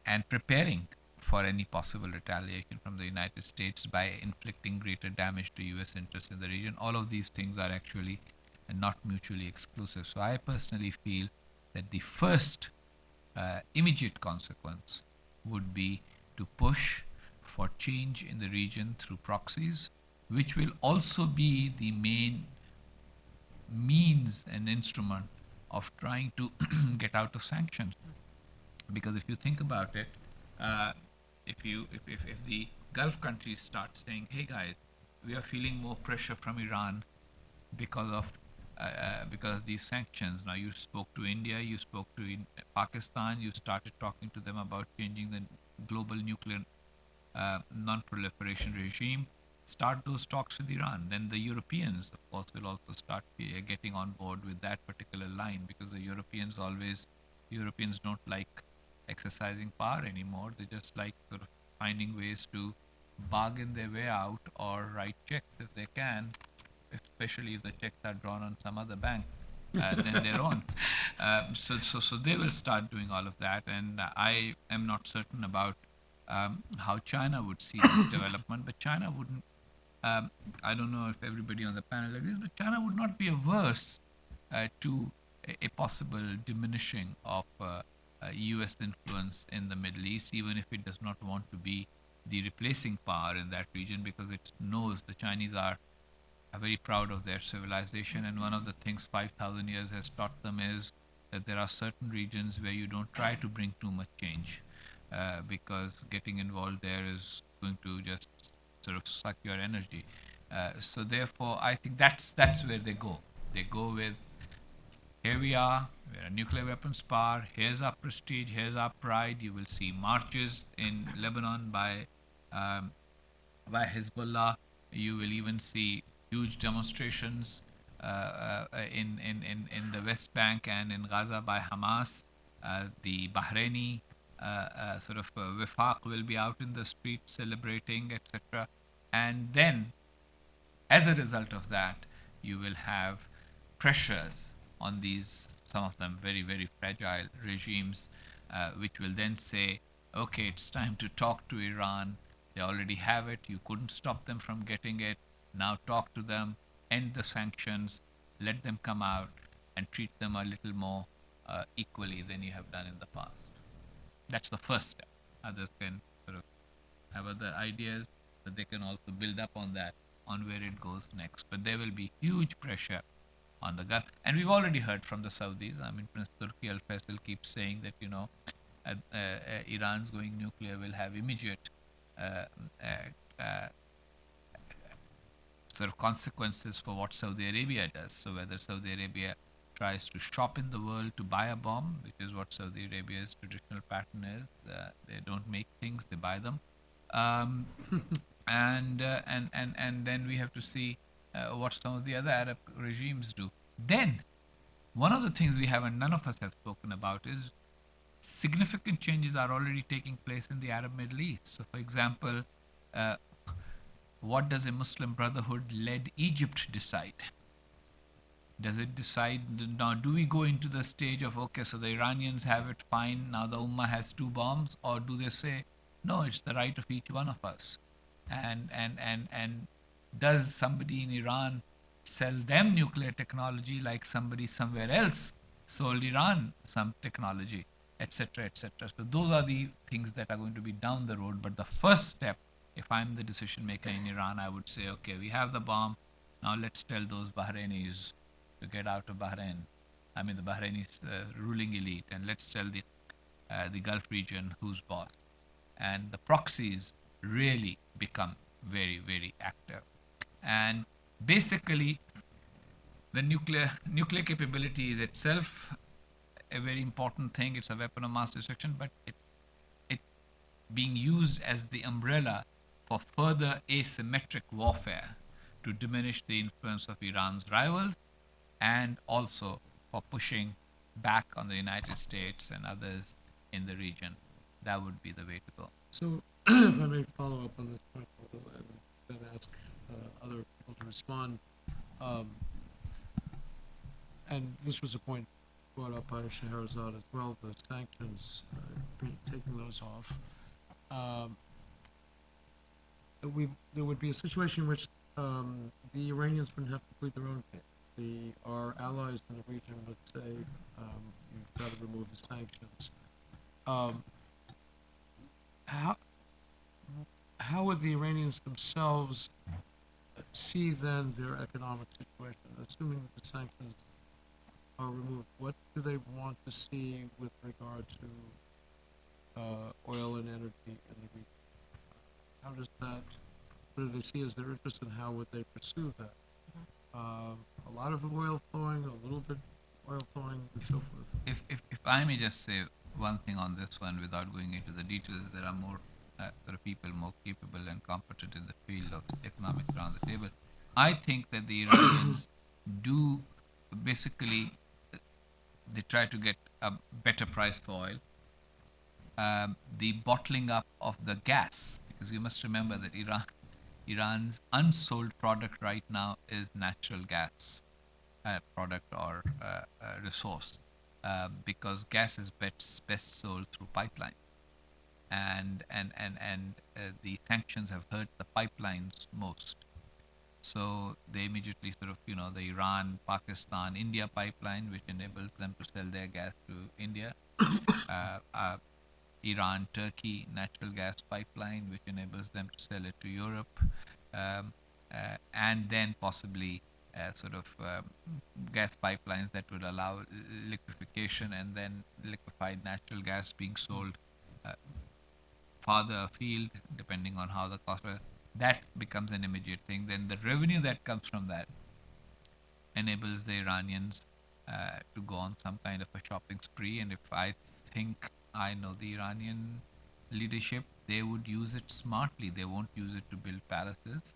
and preparing for any possible retaliation from the United States by inflicting greater damage to U.S. interests in the region. All of these things are actually not mutually exclusive. So I personally feel that the first uh, immediate consequence would be to push for change in the region through proxies, which will also be the main means and instrument of trying to (clears throat) get out of sanctions. Because if you think about it, uh, if you if, if, if the Gulf countries start saying, "Hey guys, we are feeling more pressure from Iran because of uh, uh, because of these sanctions." Now you spoke to India, you spoke to in Pakistan, you started talking to them about changing the global nuclear uh, non-proliferation regime. Start those talks with Iran. Then the Europeans, of course, will also start uh, getting on board with that particular line because the Europeans always Europeans don't like exercising power anymore. They just like sort of finding ways to bargain their way out or write checks if they can, especially if the checks are drawn on some other bank than their own. Um, so, so, so they will start doing all of that, and uh, I am not certain about um, how China would see this (coughs) development, but China wouldn't. Um, I don't know if everybody on the panel agrees, but China would not be averse uh, to a, a possible diminishing of uh, uh, U.S. influence in the Middle East, even if it does not want to be the replacing power in that region, because it knows the Chinese are, are very proud of their civilization, and one of the things 5,000 years has taught them is that there are certain regions where you don't try to bring too much change, uh, because getting involved there is going to just sort of suck your energy. Uh, so therefore, I think that's that's where they go. They go with here we are, we're a nuclear weapons power, here's our prestige, here's our pride. You will see marches in Lebanon by, um, by Hezbollah. You will even see huge demonstrations uh, uh, in, in, in, in the West Bank and in Gaza by Hamas. Uh, the Bahraini uh, sort of uh, Wifaq will be out in the streets celebrating, etc. And then, as a result of that, you will have pressures on these, some of them very, very fragile regimes, which will then say, okay, it's time to talk to Iran. They already have it. You couldn't stop them from getting it. Now talk to them, end the sanctions, let them come out, and treat them a little more uh, equally than you have done in the past. That's the first step. Others can sort of have other ideas, but they can also build up on that, on where it goes next. But there will be huge pressure on the Gulf. And we've already heard from the Saudis. I mean, Prince Turki Al Faisal keeps saying that, you know, uh, uh, Iran's going nuclear will have immediate uh, sort of consequences for what Saudi Arabia does. So whether Saudi Arabia tries to shop in the world to buy a bomb, which is what Saudi Arabia's traditional pattern is, they don't make things; they buy them. Um, (laughs) and and and and then we have to see uh, what some of the other Arab regimes do. Then, one of the things we have, and none of us have spoken about, is significant changes are already taking place in the Arab Middle East. So, for example, uh, what does a Muslim Brotherhood led Egypt decide? Does it decide now? Do we go into the stage of okay, so the Iranians have it fine, now the Ummah has two bombs, or do they say, no, it's the right of each one of us? And, and, and, and does somebody in Iran sell them nuclear technology like somebody somewhere else sold Iran some technology, etc., etc. So those are the things that are going to be down the road. But the first step, if I'm the decision maker in Iran, I would say, okay, we have the bomb. Now let's tell those Bahrainis to get out of Bahrain. I mean, the Bahraini uh, ruling elite, and let's tell the uh, the Gulf region who's boss. And the proxies really become very, very active. And basically, the nuclear nuclear capability is itself a very important thing. It's a weapon of mass destruction, but it it being used as the umbrella for further asymmetric warfare to diminish the influence of Iran's rivals and also for pushing back on the United States and others in the region. That would be the way to go. So (clears throat) if I may follow up on this point and then ask uh, other people to respond. Um, and this was a point brought up by Scheherazade as well, the sanctions, uh, taking those off. Um, we, there would be a situation in which um, the Iranians wouldn't have to plead their own case. The, our allies in the region would say, um, you've got to remove the sanctions. Um, how, how would the Iranians themselves see then their economic situation, assuming that the sanctions are removed? What do they want to see with regard to uh, oil and energy in the region? How does that, what do they see as their interest and how would they pursue that? Um, a lot of oil flowing, a little bit oil flowing, and so forth. If, if, if I may just say one thing on this one without going into the details, there are more uh, there are people more capable and competent in the field of economics around the table. I think that the Iranians (coughs) do basically uh, they try to get a better price for oil. Um, the bottling up of the gas, because you must remember that Iran, Iran's unsold product right now is natural gas uh, product or uh, uh, resource, uh, because gas is best best sold through pipeline, and and and and uh, the sanctions have hurt the pipelines most. So they immediately sort of, you know, the Iran, Pakistan, India pipeline, which enables them to sell their gas to India. (coughs) uh, uh, Iran, Turkey natural gas pipeline, which enables them to sell it to Europe. Um, uh, and then possibly uh, sort of um, gas pipelines that would allow liquefaction and then liquefied natural gas being sold uh, farther afield, depending on how the cost. That becomes an immediate thing. Then the revenue that comes from that enables the Iranians uh, to go on some kind of a shopping spree. And if I think I know the Iranian leadership, they would use it smartly. They won't use it to build palaces,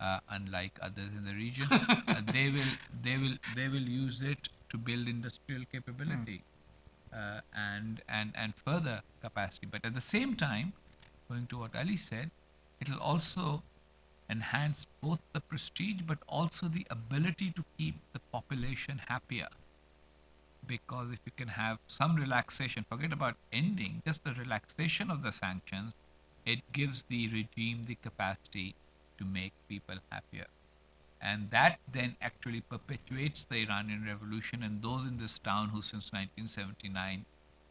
uh, unlike others in the region. (laughs) uh, they will, they will, they will use it to build industrial capability uh, and and and further capacity. But at the same time, going to what Ali said, it will also enhance both the prestige but also the ability to keep the population happier. Because if you can have some relaxation, forget about ending, just the relaxation of the sanctions, it gives the regime the capacity to make people happier. And that then actually perpetuates the Iranian revolution. And those in this town who, since 1979,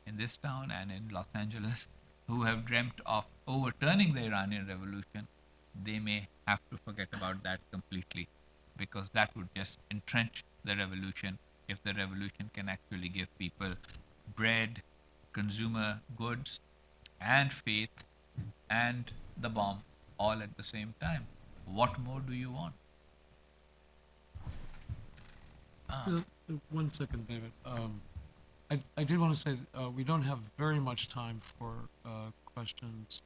in this town and in Los Angeles, (laughs) who have dreamt of overturning the Iranian revolution, they may have to forget about that completely because that would just entrench the revolution if the revolution can actually give people bread, consumer goods, and faith, and the bomb all at the same time. What more do you want? Uh, One second, David. Um, I, I did want to say, uh, we don't have very much time for, uh, questions,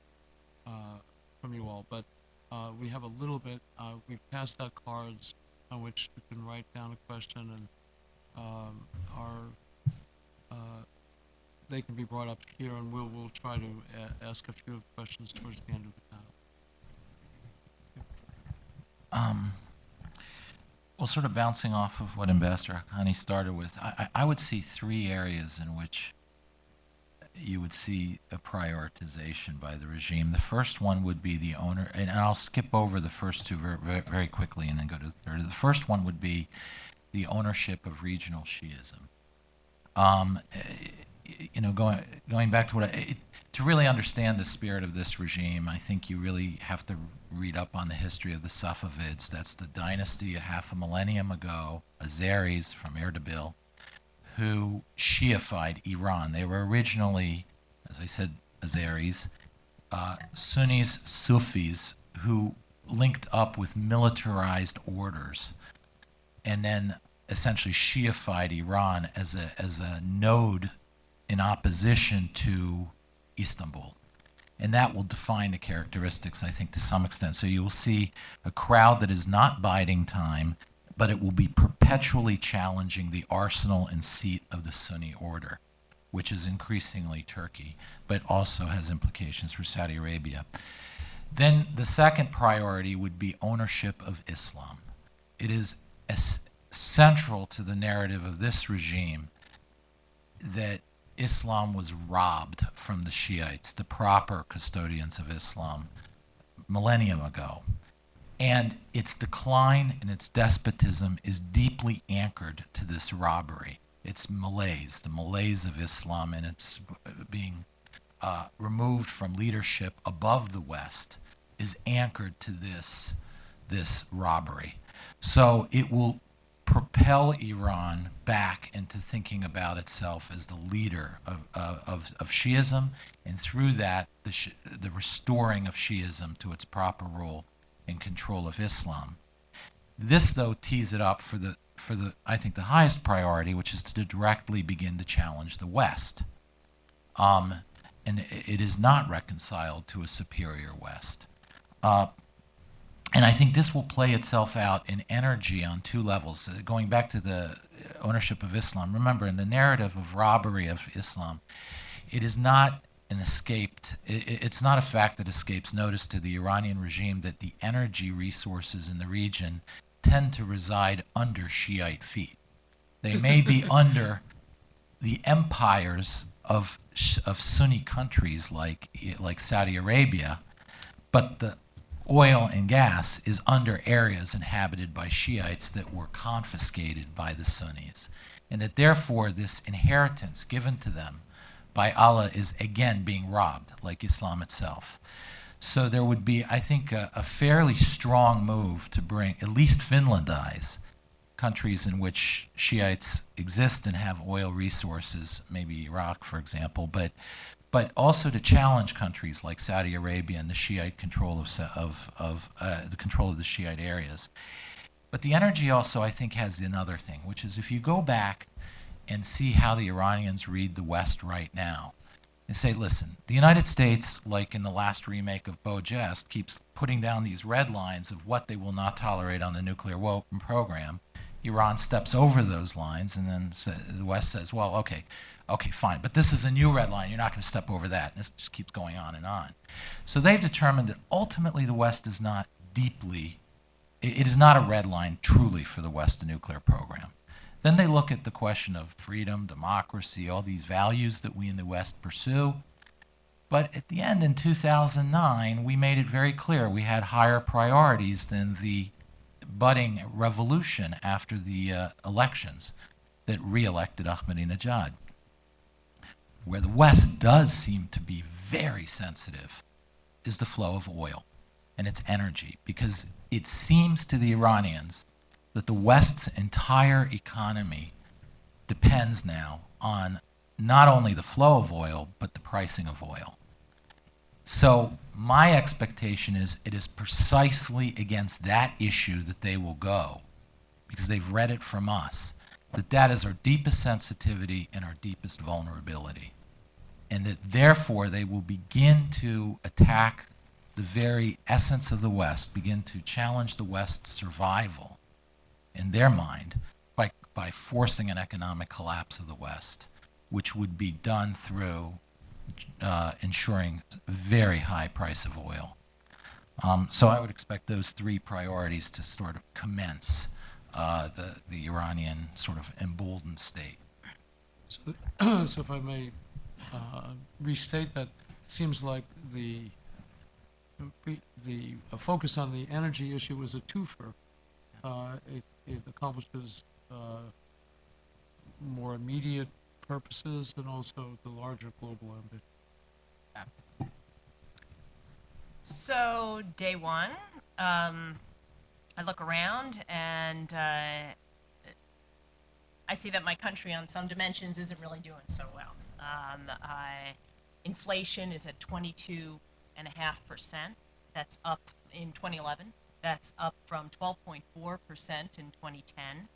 uh, from you all, but, uh, we have a little bit, uh, we've passed out cards on which you can write down a question and, um, our, uh, they can be brought up here and we'll, we'll try to, uh, ask a few questions towards the end of the panel. Um, well, sort of bouncing off of what Ambassador Haqqani started with, I, I I would see three areas in which you would see a prioritization by the regime. The first one would be the owner, and I'll skip over the first two very, very, very quickly and then go to the third. The first one would be the ownership of regional Shiism. Um, eh, you know, going going back to what I, it, to really understand the spirit of this regime, I think you really have to read up on the history of the Safavids. That's the dynasty a half a millennium ago, Azeris from Erdebil, who Shiified Iran. They were originally, as I said, Azeris, uh, Sunnis, Sufis, who linked up with militarized orders and then essentially Shiified Iran as a, as a node in opposition to Istanbul. And that will define the characteristics, I think, to some extent. So you will see a crowd that is not biding time, but it will be perpetually challenging the arsenal and seat of the Sunni order, which is increasingly Turkey, but also has implications for Saudi Arabia. Then the second priority would be ownership of Islam. It is es- central to the narrative of this regime that Islam was robbed from the Shiites, the proper custodians of Islam, millennium ago. And its decline and its despotism is deeply anchored to this robbery. It's malaise, the malaise of Islam, and it's being uh, removed from leadership above the West is anchored to this, this robbery. So it will propel Iran back into thinking about itself as the leader of, uh, of, of Shiism, and through that, the, the restoring of Shiism to its proper role in control of Islam. This, though, tees it up for the, for the, I think, the highest priority, which is to directly begin to challenge the West. Um, and it is not reconciled to a superior West. Uh, and I think this will play itself out in energy on two levels. Uh, going back to the ownership of Islam, remember, in the narrative of robbery of Islam, it is not an escaped, i- i- it's not a fact that escapes notice to the Iranian regime that the energy resources in the region tend to reside under Shiite feet. They may be (laughs) under the empires of, of Sunni countries like, like Saudi Arabia, but the oil and gas is under areas inhabited by Shiites that were confiscated by the Sunnis. And that therefore this inheritance given to them by Allah is again being robbed, like Islam itself. So there would be, I think, a, a fairly strong move to bring, at least Finlandize, countries in which Shiites exist and have oil resources, maybe Iraq, for example, but but also to challenge countries like Saudi Arabia and the Shiite control of of, of uh, the control of the Shiite areas. But the energy also, I think, has another thing, which is if you go back and see how the Iranians read the West right now, and say, listen, the United States, like in the last remake of Beau Geste, keeps putting down these red lines of what they will not tolerate on the nuclear program. Iran steps over those lines, and then the West says, well, okay, okay, fine, but this is a new red line. You're not going to step over that. And this just keeps going on and on. So they've determined that ultimately the West is not deeply, it- it is not a red line truly for the West, the nuclear program. Then they look at the question of freedom, democracy, all these values that we in the West pursue. But at the end, in 2009, we made it very clear we had higher priorities than the budding revolution after the uh, elections that re-elected Ahmadinejad. Where the West does seem to be very sensitive is the flow of oil and its energy, because it seems to the Iranians that the West's entire economy depends now on not only the flow of oil, but the pricing of oil. So my expectation is it is precisely against that issue that they will go, because they've read it from us, that that is our deepest sensitivity and our deepest vulnerability. And that therefore they will begin to attack the very essence of the West, begin to challenge the West's survival in their mind by, by forcing an economic collapse of the West, which would be done through uh, ensuring very high price of oil. Um, so I would expect those three priorities to sort of commence uh, the, the Iranian sort of emboldened state. So, (clears throat) so if I may uh, restate that, it seems like the, the focus on the energy issue was a twofer. Uh, It, it accomplishes uh, more immediate purposes and also the larger global ambition. So day one, um, I look around and uh, I see that my country, on some dimensions, isn't really doing so well. Um, I, inflation is at 22 and a half percent. That's up in 2011. That's up from 12.4 percent in 2010.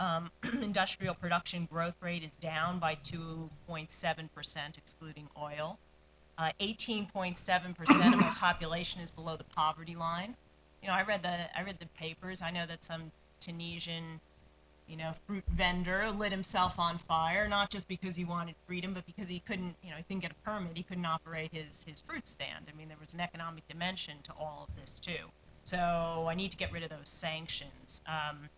Um, (clears throat) industrial production growth rate is down by 2.7 percent, excluding oil. Uh, 18.7 percent of our (coughs) population is below the poverty line. You know, I read the I read the papers. I know that some Tunisian, you know, fruit vendor lit himself on fire, not just because he wanted freedom, but because he couldn't, you know, he couldn't get a permit. He couldn't operate his his fruit stand. I mean, there was an economic dimension to all of this too. So I need to get rid of those sanctions. Um,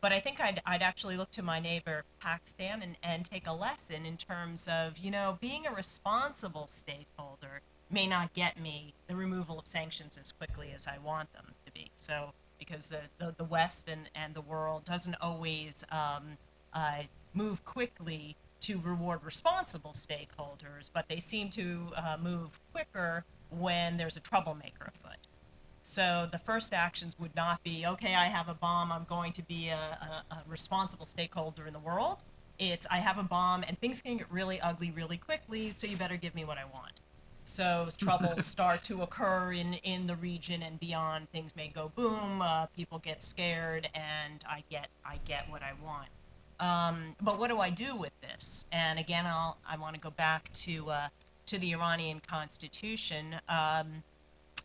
but I think I'd, I'd actually look to my neighbor Pakistan and, and take a lesson in terms of, you know, being a responsible stakeholder may not get me the removal of sanctions as quickly as I want them to be. So, because the, the, the West and, and the world doesn't always um, uh, move quickly to reward responsible stakeholders, but they seem to uh, move quicker when there's a troublemaker afoot. So the first actions would not be, okay, I have a bomb, I'm going to be a, a, a, responsible stakeholder in the world. It's, I have a bomb and things can get really ugly really quickly, so you better give me what I want. So (laughs) troubles start to occur in, in the region and beyond. Things may go boom, uh, people get scared, and I get, I get what I want. Um, but what do I do with this? And again, I'll, I want to go back to, uh, to the Iranian constitution, um,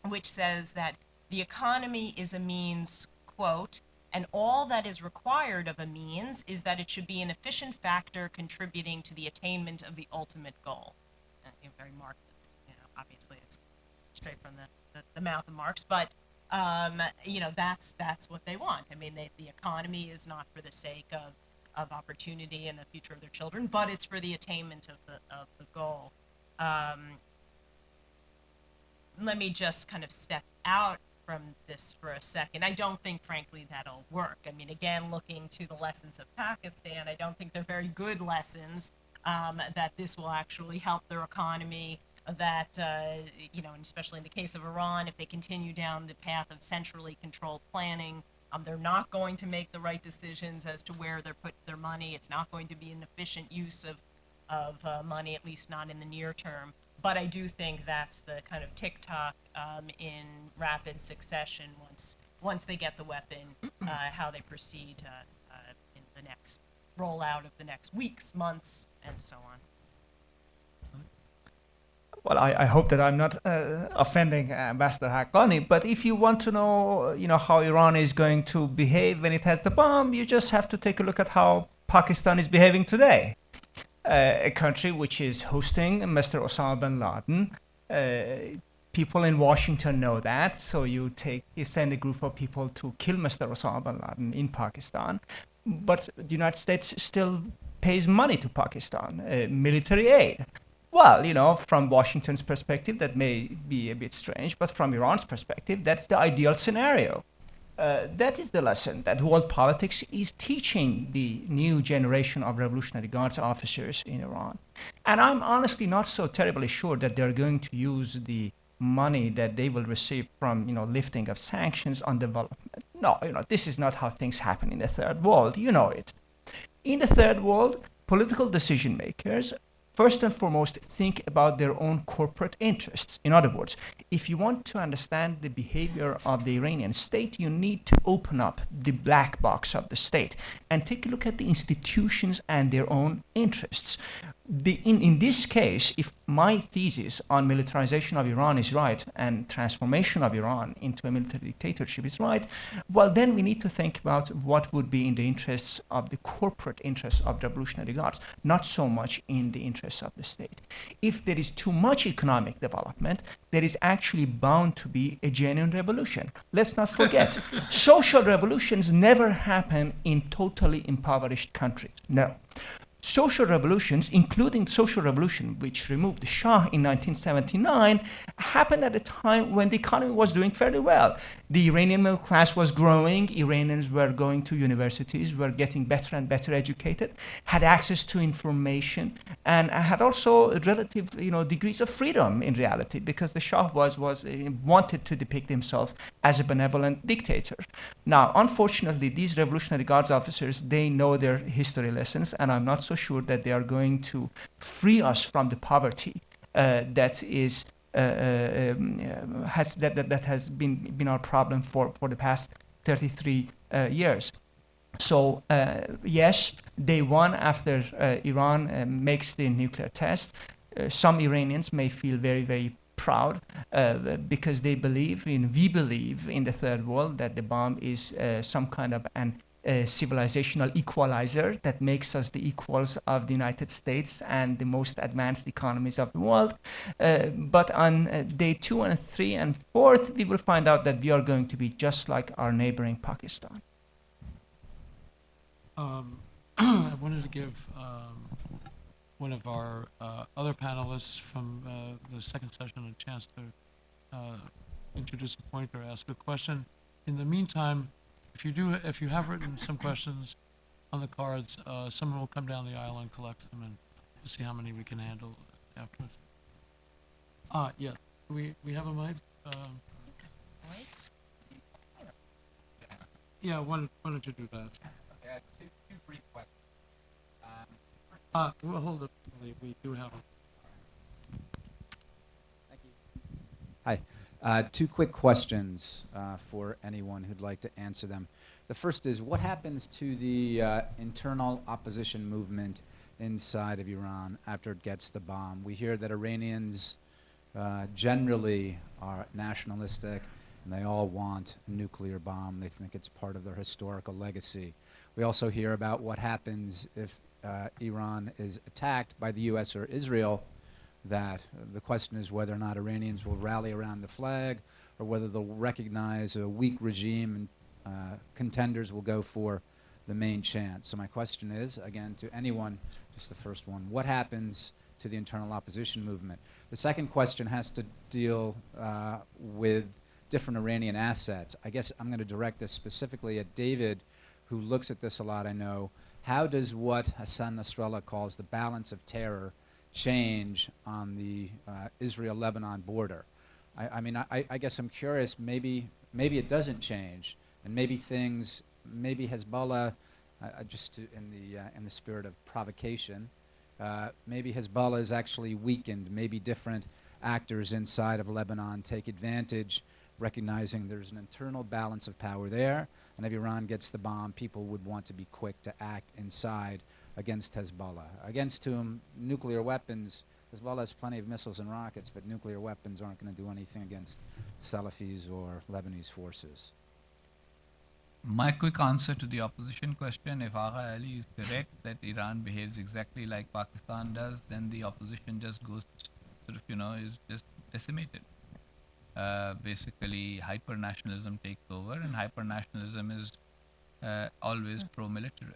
which says that the economy is a means, quote, and all that is required of a means is that it should be an efficient factor contributing to the attainment of the ultimate goal. Uh, very Marx, you know, obviously it's straight from the, the, the mouth of Marx, but um, you know, that's that's what they want. I mean, they, the economy is not for the sake of, of opportunity and the future of their children, but it's for the attainment of the of the goal. Um, let me just kind of step out from this for a second. I don't think, frankly, that'll work. I mean, again, looking to the lessons of Pakistan, I don't think they're very good lessons. Um, that this will actually help their economy. That uh, you know, and especially in the case of Iran, if they continue down the path of centrally controlled planning, um, they're not going to make the right decisions as to where they're putting their money. It's not going to be an efficient use of of uh, money, at least not in the near term but I do think that's the kind of tick-tock um, in rapid succession once once they get the weapon, uh, how they proceed uh, uh, in the next rollout of the next weeks, months, and so on. Well, I, I hope that I'm not uh, offending Ambassador Haqqani, but if you want to know, you know, how Iran is going to behave when it has the bomb, you just have to take a look at how Pakistan is behaving today a country which is hosting Mr. Osama bin Laden. Uh, people in Washington know that, so you take you send a group of people to kill Mr. Osama bin Laden in Pakistan, but the United States still pays money to Pakistan, uh, military aid. Well, you know, from Washington's perspective, that may be a bit strange, but from Iran's perspective, that's the ideal scenario. Uh, that is the lesson that world politics is teaching the new generation of Revolutionary Guards officers in Iran. And I'm honestly not so terribly sure that they're going to use the money that they will receive from you know lifting of sanctions on development. No, you know this is not how things happen in the third world. You know it. In the third world, political decision makers first and foremost think about their own corporate interests. In other words, if you want to understand the behavior of the Iranian state, you need to open up the black box of the state and take a look at the institutions and their own interests the, in, in this case, if my thesis on militarization of Iran is right and transformation of Iran into a military dictatorship is right, well, then we need to think about what would be in the interests of the corporate interests of the Revolutionary Guards, not so much in the interests of the state. If there is too much economic development, there is actually bound to be a genuine revolution. Let's not forget, (laughs) social revolutions never happen in totally impoverished countries. No. Social revolutions, including social revolution, which removed the Shah in 1979, happened at a time when the economy was doing fairly well. The Iranian middle class was growing, Iranians were going to universities, were getting better and better educated, had access to information, and had also relative you know, degrees of freedom in reality, because the Shah was, was uh, wanted to depict himself as a benevolent dictator. Now, unfortunately, these Revolutionary Guards officers, they know their history lessons, and I'm not so sure that they are going to free us from the poverty uh, that is uh, uh um, has that, that, that has been been our problem for, for the past 33 uh, years. So uh, yes, day one after uh, Iran uh, makes the nuclear test, uh, some Iranians may feel very, very proud uh, because they believe in, we believe in the third world that the bomb is uh, some kind of an civilizational equalizer that makes us the equals of the United States and the most advanced economies of the world. Uh, but on uh, day two and three and fourth, we will find out that we are going to be just like our neighboring Pakistan. Um, (clears throat) I wanted to give um, one of our uh, other panelists from uh, the second session a chance to uh, introduce a point or ask a question. In the meantime, if you do, if you have written some questions on the cards, uh, someone will come down the aisle and collect them and see how many we can handle afterwards. Ah, yeah, we, we have a mic? Um, Voice? Yeah, why, why don't you do that? Okay, two, two brief questions. Um, Uh, well, hold it, we, we do have a Thank you. Hi. Uh, two quick questions uh, for anyone who'd like to answer them. The first is what happens to the uh, internal opposition movement inside of Iran after it gets the bomb? We hear that Iranians uh, generally are nationalistic and they all want a nuclear bomb. They think it's part of their historical legacy. We also hear about what happens if uh, Iran is attacked by the U.S. or Israel that. The question is whether or not Iranians will rally around the flag or whether they'll recognize a weak regime and uh, contenders will go for the main chance. So my question is, again, to anyone, just the first one, what happens to the internal opposition movement? The second question has to deal uh, with different Iranian assets. I guess I'm going to direct this specifically at David, who looks at this a lot, I know. How does what Hassan Nasrallah calls the balance of terror change on the uh, Israel-Lebanon border. I, I mean, I, I, guess I'm curious. Maybe maybe it doesn't change, and maybe things, maybe Hezbollah, uh, uh just in the uh, in the spirit of provocation, uh, maybe Hezbollah is actually weakened. Maybe different actors inside of Lebanon take advantage, recognizing there's an internal balance of power there, and if Iran gets the bomb, people would want to be quick to act inside against Hezbollah. Against whom nuclear weapons, Hezbollah has plenty of missiles and rockets, but nuclear weapons aren't going to do anything against Salafis or Lebanese forces. My quick answer to the opposition question, if Agha Ali is correct that Iran behaves exactly like Pakistan does, then the opposition just goes, sort of, you know, is just decimated. Uh, basically, hyper-nationalism takes over, and hyper-nationalism is uh, always pro-military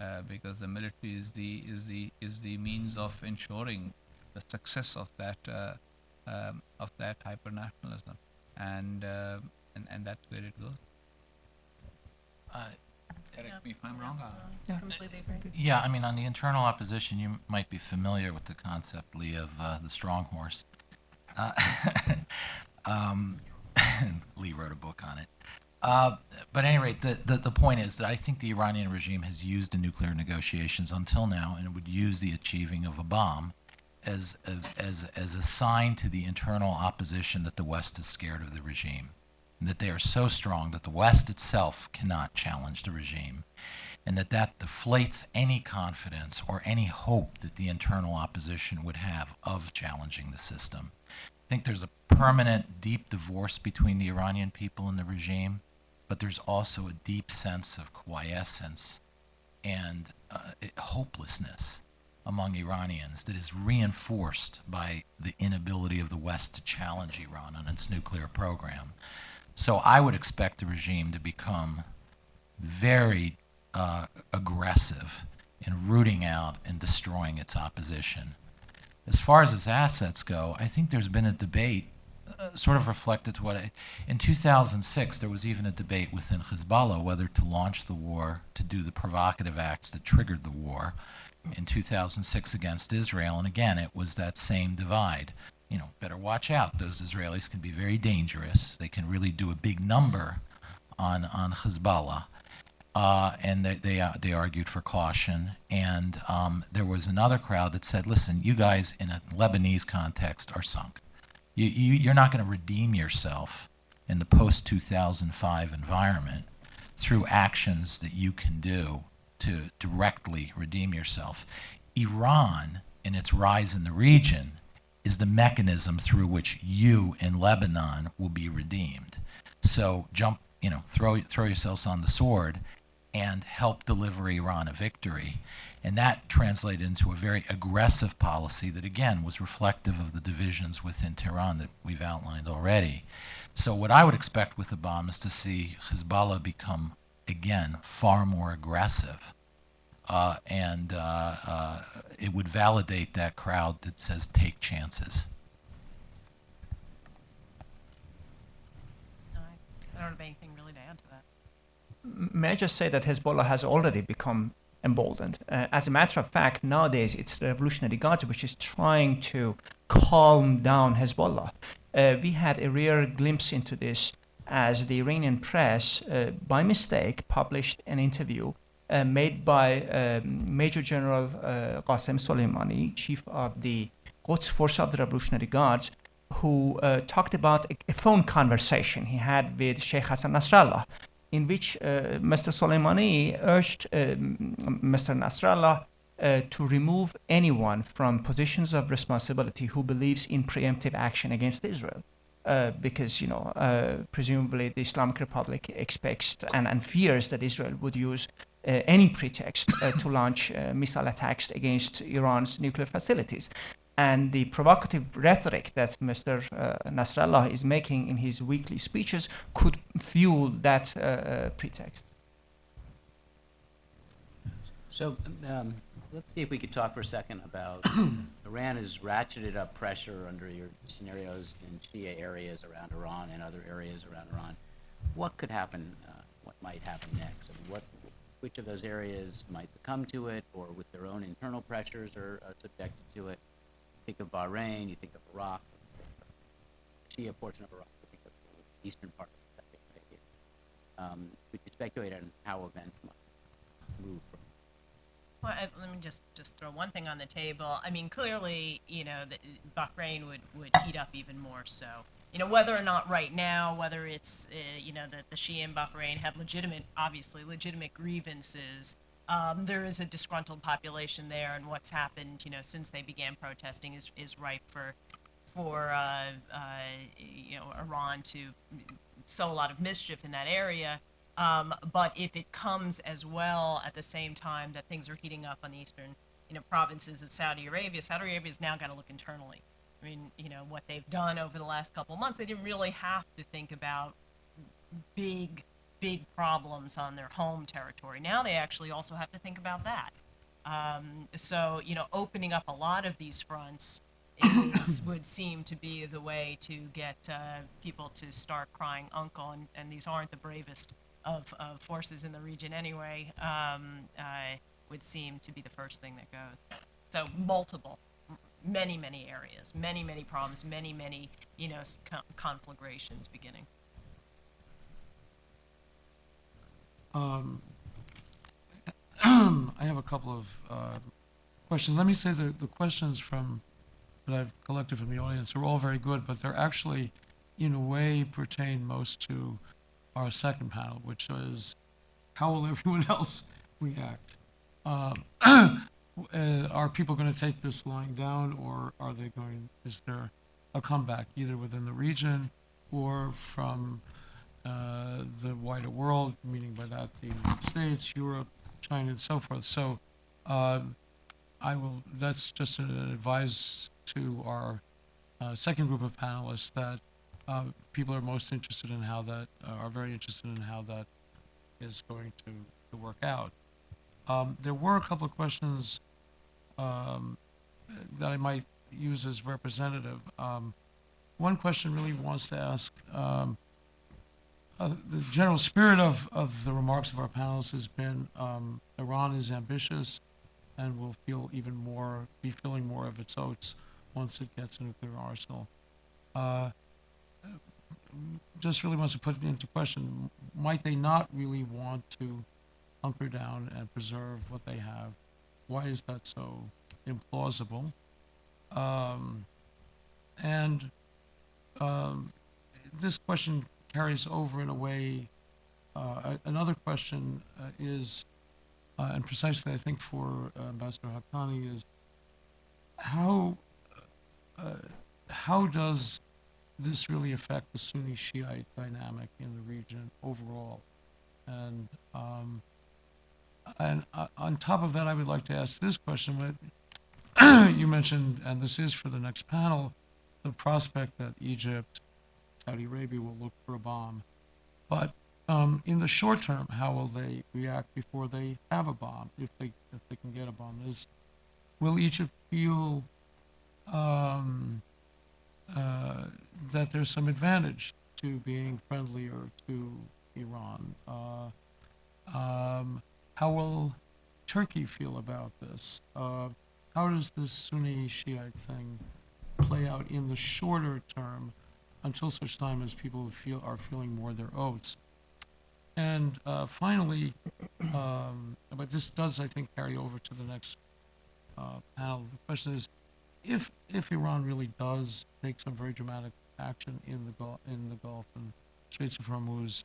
uh, because the military is the is the is the means of ensuring the success of that uh, um, of that hyper nationalism, and, uh, and and that's where it goes. Uh, Correct me if I'm wrong. Yeah. Completely agree. Yeah, I mean, on the internal opposition, you might be familiar with the concept, Lee, of uh, the strong horse. Uh, (laughs) um, (laughs) Lee wrote a book on it. Uh, but at any rate, the, the, the, point is that I think the Iranian regime has used the nuclear negotiations until now and would use the achieving of a bomb as a, as, as a sign to the internal opposition that the West is scared of the regime, and that they are so strong that the West itself cannot challenge the regime, and that that deflates any confidence or any hope that the internal opposition would have of challenging the system. I think there's a permanent, deep divorce between the Iranian people and the regime but there's also a deep sense of quiescence and uh, hopelessness among Iranians that is reinforced by the inability of the West to challenge Iran on its nuclear program. So I would expect the regime to become very uh, aggressive in rooting out and destroying its opposition. As far as its assets go, I think there's been a debate, sort of reflected to what I, in 2006 there was even a debate within Hezbollah whether to launch the war to do the provocative acts that triggered the war in 2006 against Israel, and again it was that same divide. You know, better watch out. Those Israelis can be very dangerous. They can really do a big number on on Hezbollah uh, and they they, uh, they argued for caution. And um, there was another crowd that said, "Listen, you guys in a Lebanese context are sunk. You, you you're not going to redeem yourself in the post 2005 environment through actions that you can do to directly redeem yourself. Iran, in its rise in the region, is the mechanism through which you in Lebanon will be redeemed. So jump, you know, throw throw yourselves on the sword and help deliver Iran a victory. And that translated into a very aggressive policy that, again, was reflective of the divisions within Tehran that we've outlined already. So, what I would expect with the bomb is to see Hezbollah become, again, far more aggressive. Uh, and uh, uh, it would validate that crowd that says take chances. No, I I don't have anything really to add to that. may I just say that Hezbollah has already become emboldened. Uh, as a matter of fact, nowadays it's the Revolutionary Guards which is trying to calm down Hezbollah. Uh, we had a rare glimpse into this as the Iranian press, uh, by mistake, published an interview uh, made by um, Major General uh, Qasem Soleimani, chief of the Quds Force of the Revolutionary Guards, who uh, talked about a, a phone conversation he had with Sheikh Hassan Nasrallah in which uh, Mr. Soleimani urged um, Mr. Nasrallah uh, to remove anyone from positions of responsibility who believes in preemptive action against Israel. Uh, because, you know, uh, presumably the Islamic Republic expects and, and fears that Israel would use uh, any pretext uh, to launch missile attacks against Iran's nuclear facilities and the provocative rhetoric that Mr. Uh, Nasrallah is making in his weekly speeches could fuel that uh, uh, pretext. So um, let's see if we could talk for a second about (clears throat) Iran has ratcheted up pressure under your scenarios in Shia areas around Iran and other areas around Iran. What could happen? Uh, what might happen next? I mean, what, which of those areas might succumb to it, or with their own internal pressures are, are subjected to it? Think of Bahrain, you think of Iraq, Shia portion of Iraq, you think of the eastern part of Saudi Arabia. Um, we could speculate on how events might move from. Well, I, let me just just throw one thing on the table. I mean, clearly, you know, the, Bahrain would would heat up even more so. You know, whether or not right now, whether it's uh, you know that the Shia in Bahrain have legitimate, obviously legitimate grievances um, there is a disgruntled population there, and what's happened, you know, since they began protesting is, is ripe for for uh, uh, you know Iran to sow a lot of mischief in that area. Um, but if it comes as well at the same time that things are heating up on the eastern, you know, provinces of Saudi Arabia, Saudi Arabia has now got to look internally. I mean, you know, what they've done over the last couple of months, they didn't really have to think about big big problems on their home territory. Now they actually also have to think about that. Um, so, you know, opening up a lot of these fronts (coughs) is, would seem to be the way to get uh, people to start crying uncle, and, and these aren't the bravest of, of forces in the region anyway, um, uh, would seem to be the first thing that goes. So, multiple, many, many areas, many, many problems, many, many, you know, conflagrations beginning. Um, (clears throat) I have a couple of uh, questions. Let me say the, the questions from that I've collected from the audience are all very good, but they're actually, in a way, pertain most to our second panel, which is how will (laughs) everyone else react? Uh, (clears throat) uh, are people going to take this lying down, or are they going? Is there a comeback either within the region or from uh, the wider world, meaning by that the United States, Europe, China, and so forth. So uh, I will. That's just an advice to our uh, second group of panelists that uh, people are most interested in how that uh, are very interested in how that is going to, to work out. Um, there were a couple of questions um, that I might use as representative. Um, one question really wants to ask um, uh, the general spirit of, of the remarks of our panelists has been um, Iran is ambitious and will feel even more, be feeling more of its oats once it gets a nuclear arsenal. Uh, just really wants to put it into question might they not really want to hunker down and preserve what they have? Why is that so implausible? Um, and um, this question carries over in a way. Uh, another question uh, is, uh, and precisely I think for uh, Ambassador Haqqani is, how uh, how does this really affect the Sunni Shiite dynamic in the region overall? And um, and uh, on top of that, I would like to ask this question: (clears throat) you mentioned, and this is for the next panel, the prospect that Egypt, Saudi Arabia will look for a bomb. But um, in the short term, how will they react before they have a bomb, if they if they can get a bomb? Is will Egypt feel um, uh, that there's some advantage to being friendlier to Iran? Uh, um, how will Turkey feel about this? Uh, how does this Sunni Shiite thing play out in the shorter term until such time as people feel are feeling more their oats? And uh, finally, um, but this does, I think, carry over to the next uh, panel. The question is, if if Iran really does take some very dramatic action in the Gulf, in the Gulf and Straits of Hormuz,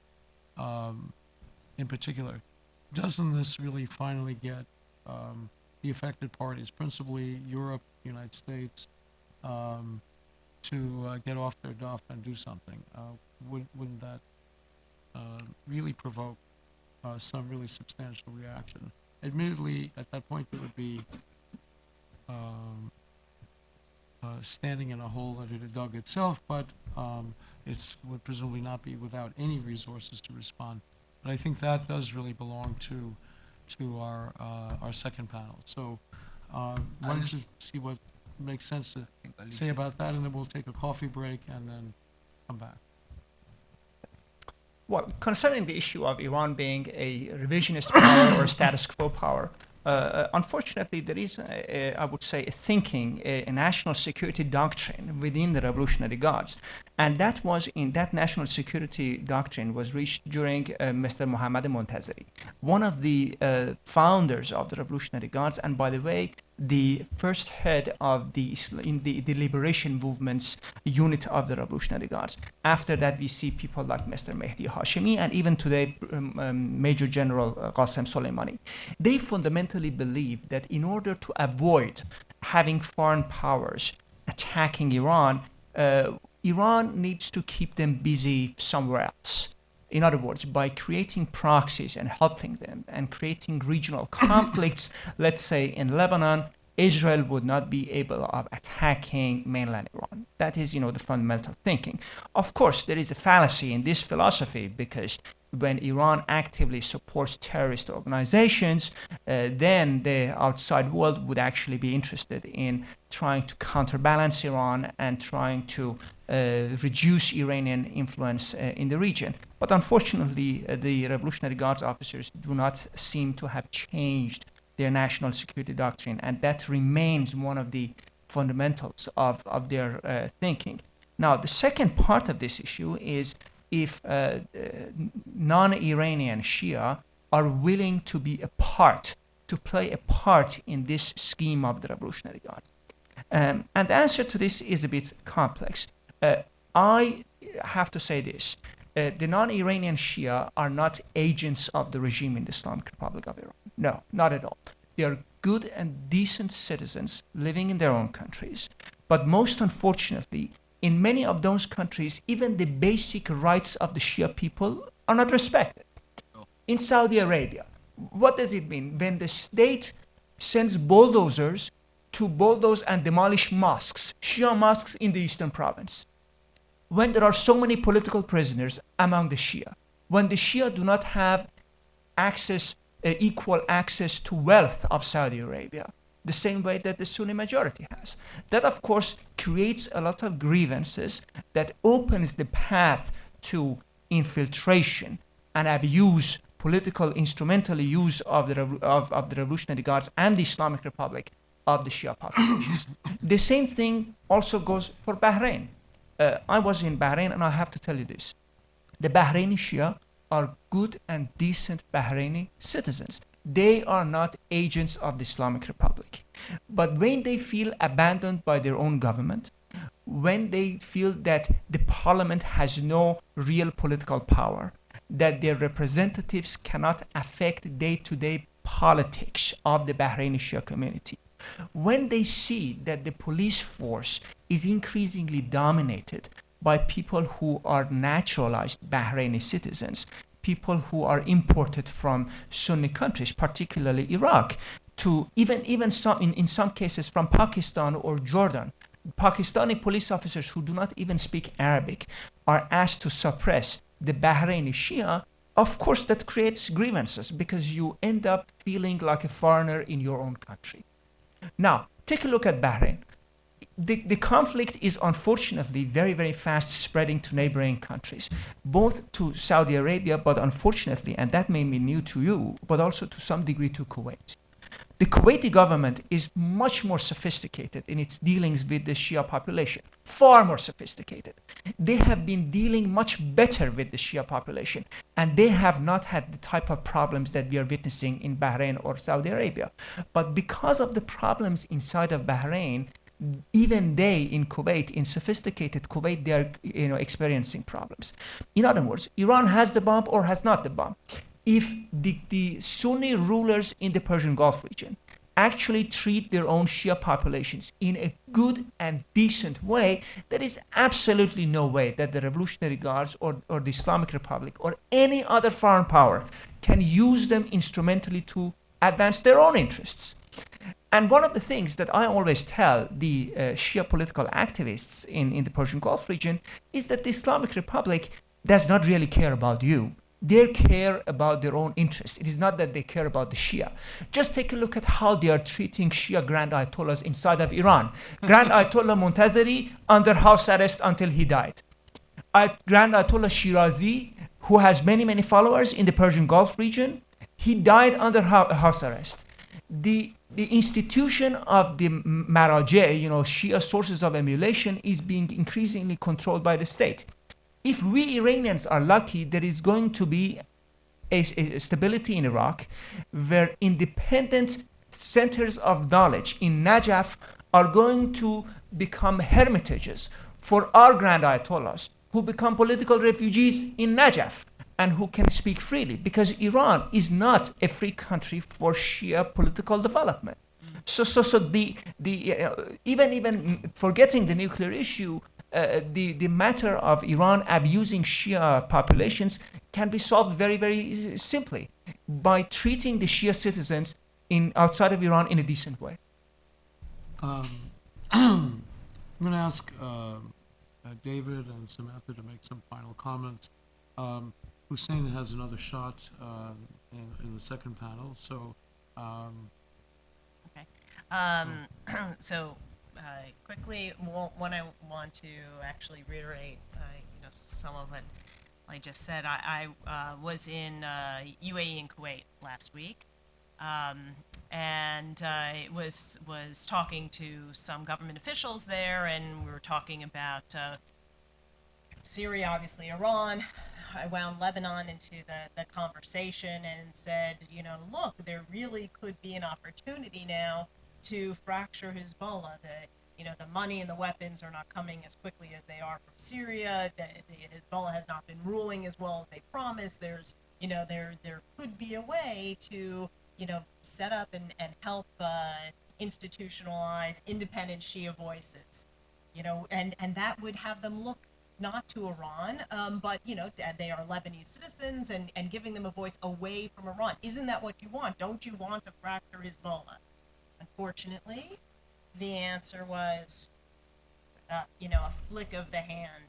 um, in particular, doesn't this really finally get um, the affected parties, principally Europe, United States, um, to uh, get off their duff and do something? Uh, would, wouldn't that uh, really provoke uh, some really substantial reaction? Admittedly, at that point, it would be um, uh, standing in a hole that it had dug itself, but um, it would presumably not be without any resources to respond. But I think that does really belong to to our uh, our second panel. So uh, why don't you see what makes sense to I think I'll leave say about that, and then we'll take a coffee break and then come back. Well, concerning the issue of Iran being a revisionist (coughs) power or a status quo power, uh, uh unfortunately, there is, a, a, I would say, a thinking, a, a national security doctrine within the Revolutionary Guards, and that was in that national security doctrine was reached during uh, Mr. Mohammad Montazeri, one of the uh, founders of the Revolutionary Guards, and by the way, the first head of the in the, the liberation movement's unit of the Revolutionary Guards. After that, we see people like Mr. Mehdi Hashemi and even today, um, um, Major General uh, Qasem Soleimani. They fundamentally believe that in order to avoid having foreign powers attacking Iran, uh, Iran needs to keep them busy somewhere else. In other words, by creating proxies and helping them and creating regional (laughs) conflicts, let's say in Lebanon, Israel would not be able of attacking mainland Iran. That is, you know, the fundamental thinking. Of course, there is a fallacy in this philosophy because when Iran actively supports terrorist organizations, uh, then the outside world would actually be interested in trying to counterbalance Iran and trying to reduce Iranian influence uh, in the region. But unfortunately, uh, the Revolutionary Guards officers do not seem to have changed their national security doctrine, and that remains one of the fundamentals of, of their uh, thinking. Now, the second part of this issue is if uh, uh, non-Iranian Shia are willing to be a part, to play a part in this scheme of the Revolutionary Guard. Um, and the answer to this is a bit complex. Uh, I have to say this. Uh, the non-Iranian Shia are not agents of the regime in the Islamic Republic of Iran. No, not at all. They are good and decent citizens living in their own countries. But most unfortunately, in many of those countries, even the basic rights of the Shia people are not respected. In Saudi Arabia, what does it mean? When the state sends bulldozers to bulldoze and demolish mosques, Shia mosques in the eastern province, when there are so many political prisoners among the Shia, when the Shia do not have access uh, equal access to wealth of Saudi Arabia, the same way that the Sunni majority has. That, of course, creates a lot of grievances that opens the path to infiltration and abuse, political instrumental use of the, of, of the Revolutionary Guards and the Islamic Republic of the Shia populations. (coughs) the same thing also goes for Bahrain. Uh, I was in Bahrain and I have to tell you this. The Bahraini Shia are good and decent Bahraini citizens. They are not agents of the Islamic Republic. But when they feel abandoned by their own government, when they feel that the parliament has no real political power, that their representatives cannot affect day to day politics of the Bahraini Shia community, when they see that the police force is increasingly dominated by people who are naturalized Bahraini citizens, people who are imported from Sunni countries, particularly Iraq, to even even some in, in some cases from Pakistan or Jordan. Pakistani police officers who do not even speak Arabic are asked to suppress the Bahraini Shia. Of course, that creates grievances because you end up feeling like a foreigner in your own country. Now, take a look at Bahrain. The, the conflict is unfortunately very, very fast spreading to neighboring countries, both to Saudi Arabia, but unfortunately, and that may be new to you, but also to some degree to Kuwait. The Kuwaiti government is much more sophisticated in its dealings with the Shia population, far more sophisticated. They have been dealing much better with the Shia population, and they have not had the type of problems that we are witnessing in Bahrain or Saudi Arabia. But because of the problems inside of Bahrain, even they in Kuwait, in sophisticated Kuwait, they are you know experiencing problems. In other words, Iran has the bomb or has not the bomb if the, the Sunni rulers in the Persian Gulf region actually treat their own Shia populations in a good and decent way, there is absolutely no way that the Revolutionary Guards or, or the Islamic Republic or any other foreign power can use them instrumentally to advance their own interests. And one of the things that I always tell the uh, Shia political activists in, in the Persian Gulf region is that the Islamic Republic does not really care about you they care about their own interests. It is not that they care about the Shia. Just take a look at how they are treating Shia Grand Ayatollahs inside of Iran. (laughs) Grand Ayatollah Montazeri under house arrest until he died. Grand Ayatollah Shirazi, who has many, many followers in the Persian Gulf region, he died under house arrest. The the institution of the Maraje, you know, Shia sources of emulation, is being increasingly controlled by the state. If we Iranians are lucky, there is going to be a, a stability in Iraq where independent centers of knowledge in Najaf are going to become hermitages for our grand ayatollahs who become political refugees in Najaf and who can speak freely because Iran is not a free country for Shia political development. So, so, so the, the, uh, even, even forgetting the nuclear issue, uh, the, the matter of Iran abusing Shia populations can be solved very, very simply by treating the Shia citizens in, outside of Iran in a decent way. Um, (clears throat) I'm going to ask uh, uh, David and Samantha to make some final comments. Um, Husain has another shot uh, in, in, the second panel, so. Um, okay. Um, (clears throat) so uh, quickly, one I want to actually reiterate, uh, you know, some of what I just said. I, I uh, was in UAE and Kuwait last week, um, and I was was talking to some government officials there, and we were talking about Syria, obviously Iran. I wound Lebanon into the, the conversation and said, you know, look, there really could be an opportunity now to fracture Hezbollah. The you know the money and the weapons are not coming as quickly as they are from Syria. The, the Hezbollah has not been ruling as well as they promised. There's you know there there could be a way to you know set up and and help uh, institutionalize independent Shia voices. You know, and and that would have them look not to Iran, um, but you know they are Lebanese citizens, and and giving them a voice away from Iran. Isn't that what you want? Don't you want to fracture Hezbollah? Unfortunately, the answer was, uh, you know, a flick of the hand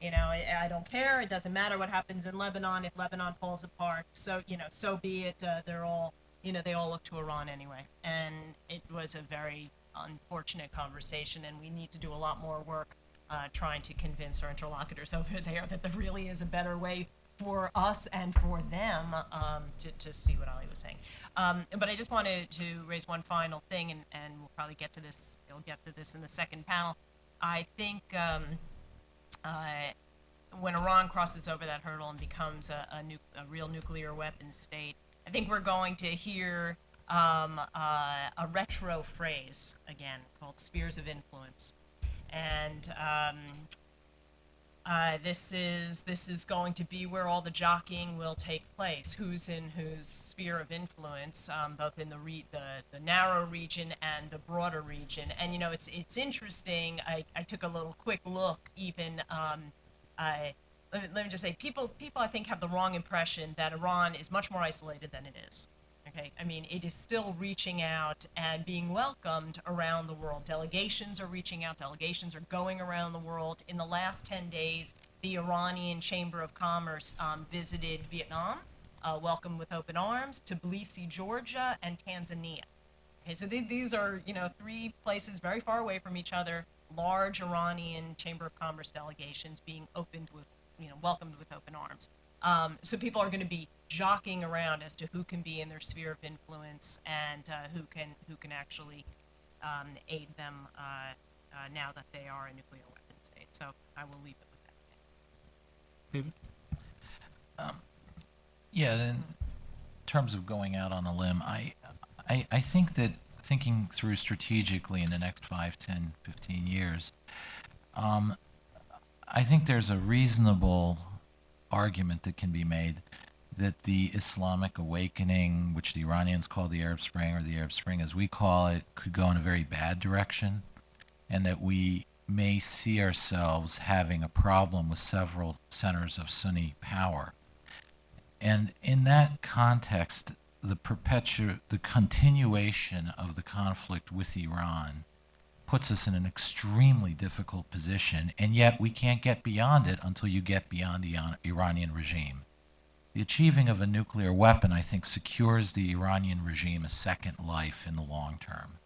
You know, I, I don't care. It doesn't matter what happens in Lebanon if Lebanon falls apart. So you know, so be it. Uh, they're all you know, they all look to Iran anyway, and it was a very unfortunate conversation, and we need to do a lot more work uh, trying to convince our interlocutors over there that there really is a better way for us and for them um, to, to see what Ali was saying. Um, but I just wanted to raise one final thing, and, and we'll probably get to this. We'll get to this in the second panel. I think um, uh, when Iran crosses over that hurdle and becomes a, a, a real nuclear weapon state, I think we're going to hear um, uh, a retro phrase again called spheres of influence, and um, uh, this is this is going to be where all the jockeying will take place. Who's in whose sphere of influence, um, both in the, re- the the narrow region and the broader region. And you know, it's it's interesting. I, I took a little quick look, even. Um, I, let me, let me just say, people people I think have the wrong impression that Iran is much more isolated than it is. Okay, I mean, it is still reaching out and being welcomed around the world. Delegations are reaching out, delegations are going around the world. In the last 10 days, the Iranian Chamber of Commerce um, visited Vietnam, uh, welcomed with open arms, Tbilisi, Georgia, and Tanzania. Okay, so th- these are, you know, three places very far away from each other, large Iranian Chamber of Commerce delegations being opened with, you know, welcomed with open arms. Um, so people are going to be jockeying around as to who can be in their sphere of influence and uh, who can who can actually um, aid them uh, uh, now that they are a nuclear weapon state. So I will leave it with that. David? Yeah, in terms of going out on a limb, I, I, I think that thinking through strategically in the next 5, 10, 15 years, um, I think there's a reasonable argument that can be made that the Islamic awakening, which the Iranians call the Arab Spring, or the Arab Spring as we call it, could go in a very bad direction, and that we may see ourselves having a problem with several centers of Sunni power. And in that context, the perpetu- the continuation of the conflict with Iran puts us in an extremely difficult position, and yet we can't get beyond it until you get beyond the Iranian regime. The achieving of a nuclear weapon, I think, secures the Iranian regime a second life in the long term.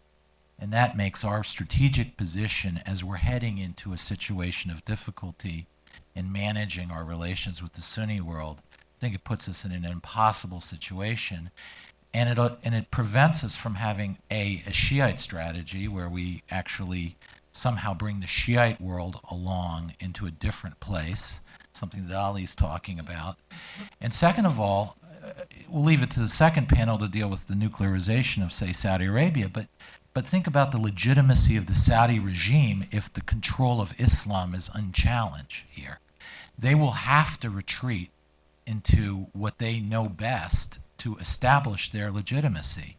And that makes our strategic position as we're heading into a situation of difficulty in managing our relations with the Sunni world. I think it puts us in an impossible situation. And it, and it prevents us from having a, a Shiite strategy where we actually somehow bring the Shiite world along into a different place, something that Ali's talking about. And second of all, uh, we'll leave it to the second panel to deal with the nuclearization of, say, Saudi Arabia, but, but think about the legitimacy of the Saudi regime if the control of Islam is unchallenged here. They will have to retreat into what they know best to establish their legitimacy.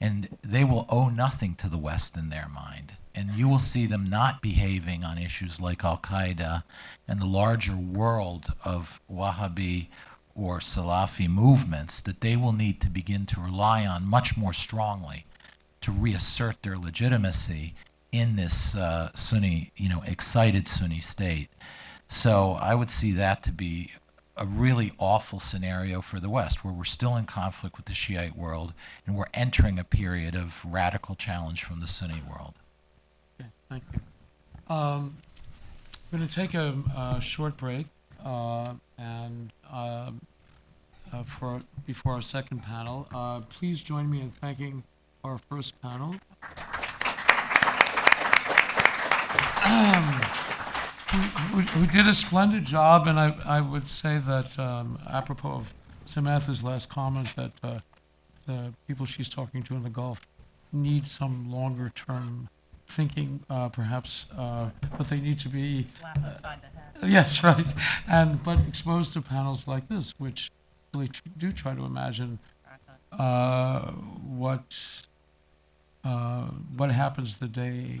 And they will owe nothing to the West in their mind. And you will see them not behaving on issues like Al Qaeda and the larger world of Wahhabi or Salafi movements that they will need to begin to rely on much more strongly to reassert their legitimacy in this uh, Sunni, you know, excited Sunni state. So I would see that to be a really awful scenario for the West, where we're still in conflict with the Shiite world and we're entering a period of radical challenge from the Sunni world. Okay, thank you. Um, We're going to take a, a short break, uh, and, um, uh, for, before our second panel. Uh, please join me in thanking our first panel. (clears throat) who, who did a splendid job, and I, I would say that um, apropos of Samantha's last comment, that uh, the people she's talking to in the Gulf need some longer term thinking, uh, perhaps, uh, but they need to be Slap upside the head. (laughs) Yes, right. And but exposed to panels like this, which really tr- do try to imagine uh, what uh, what happens the day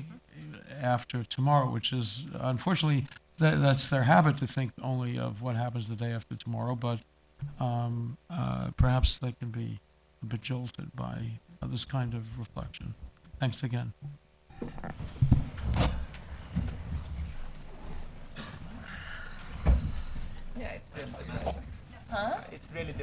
after tomorrow, which is unfortunately that, that's their habit to think only of what happens the day after tomorrow. But um, uh, perhaps they can be a bit jolted by this kind of reflection. Thanks again. Yeah, It's really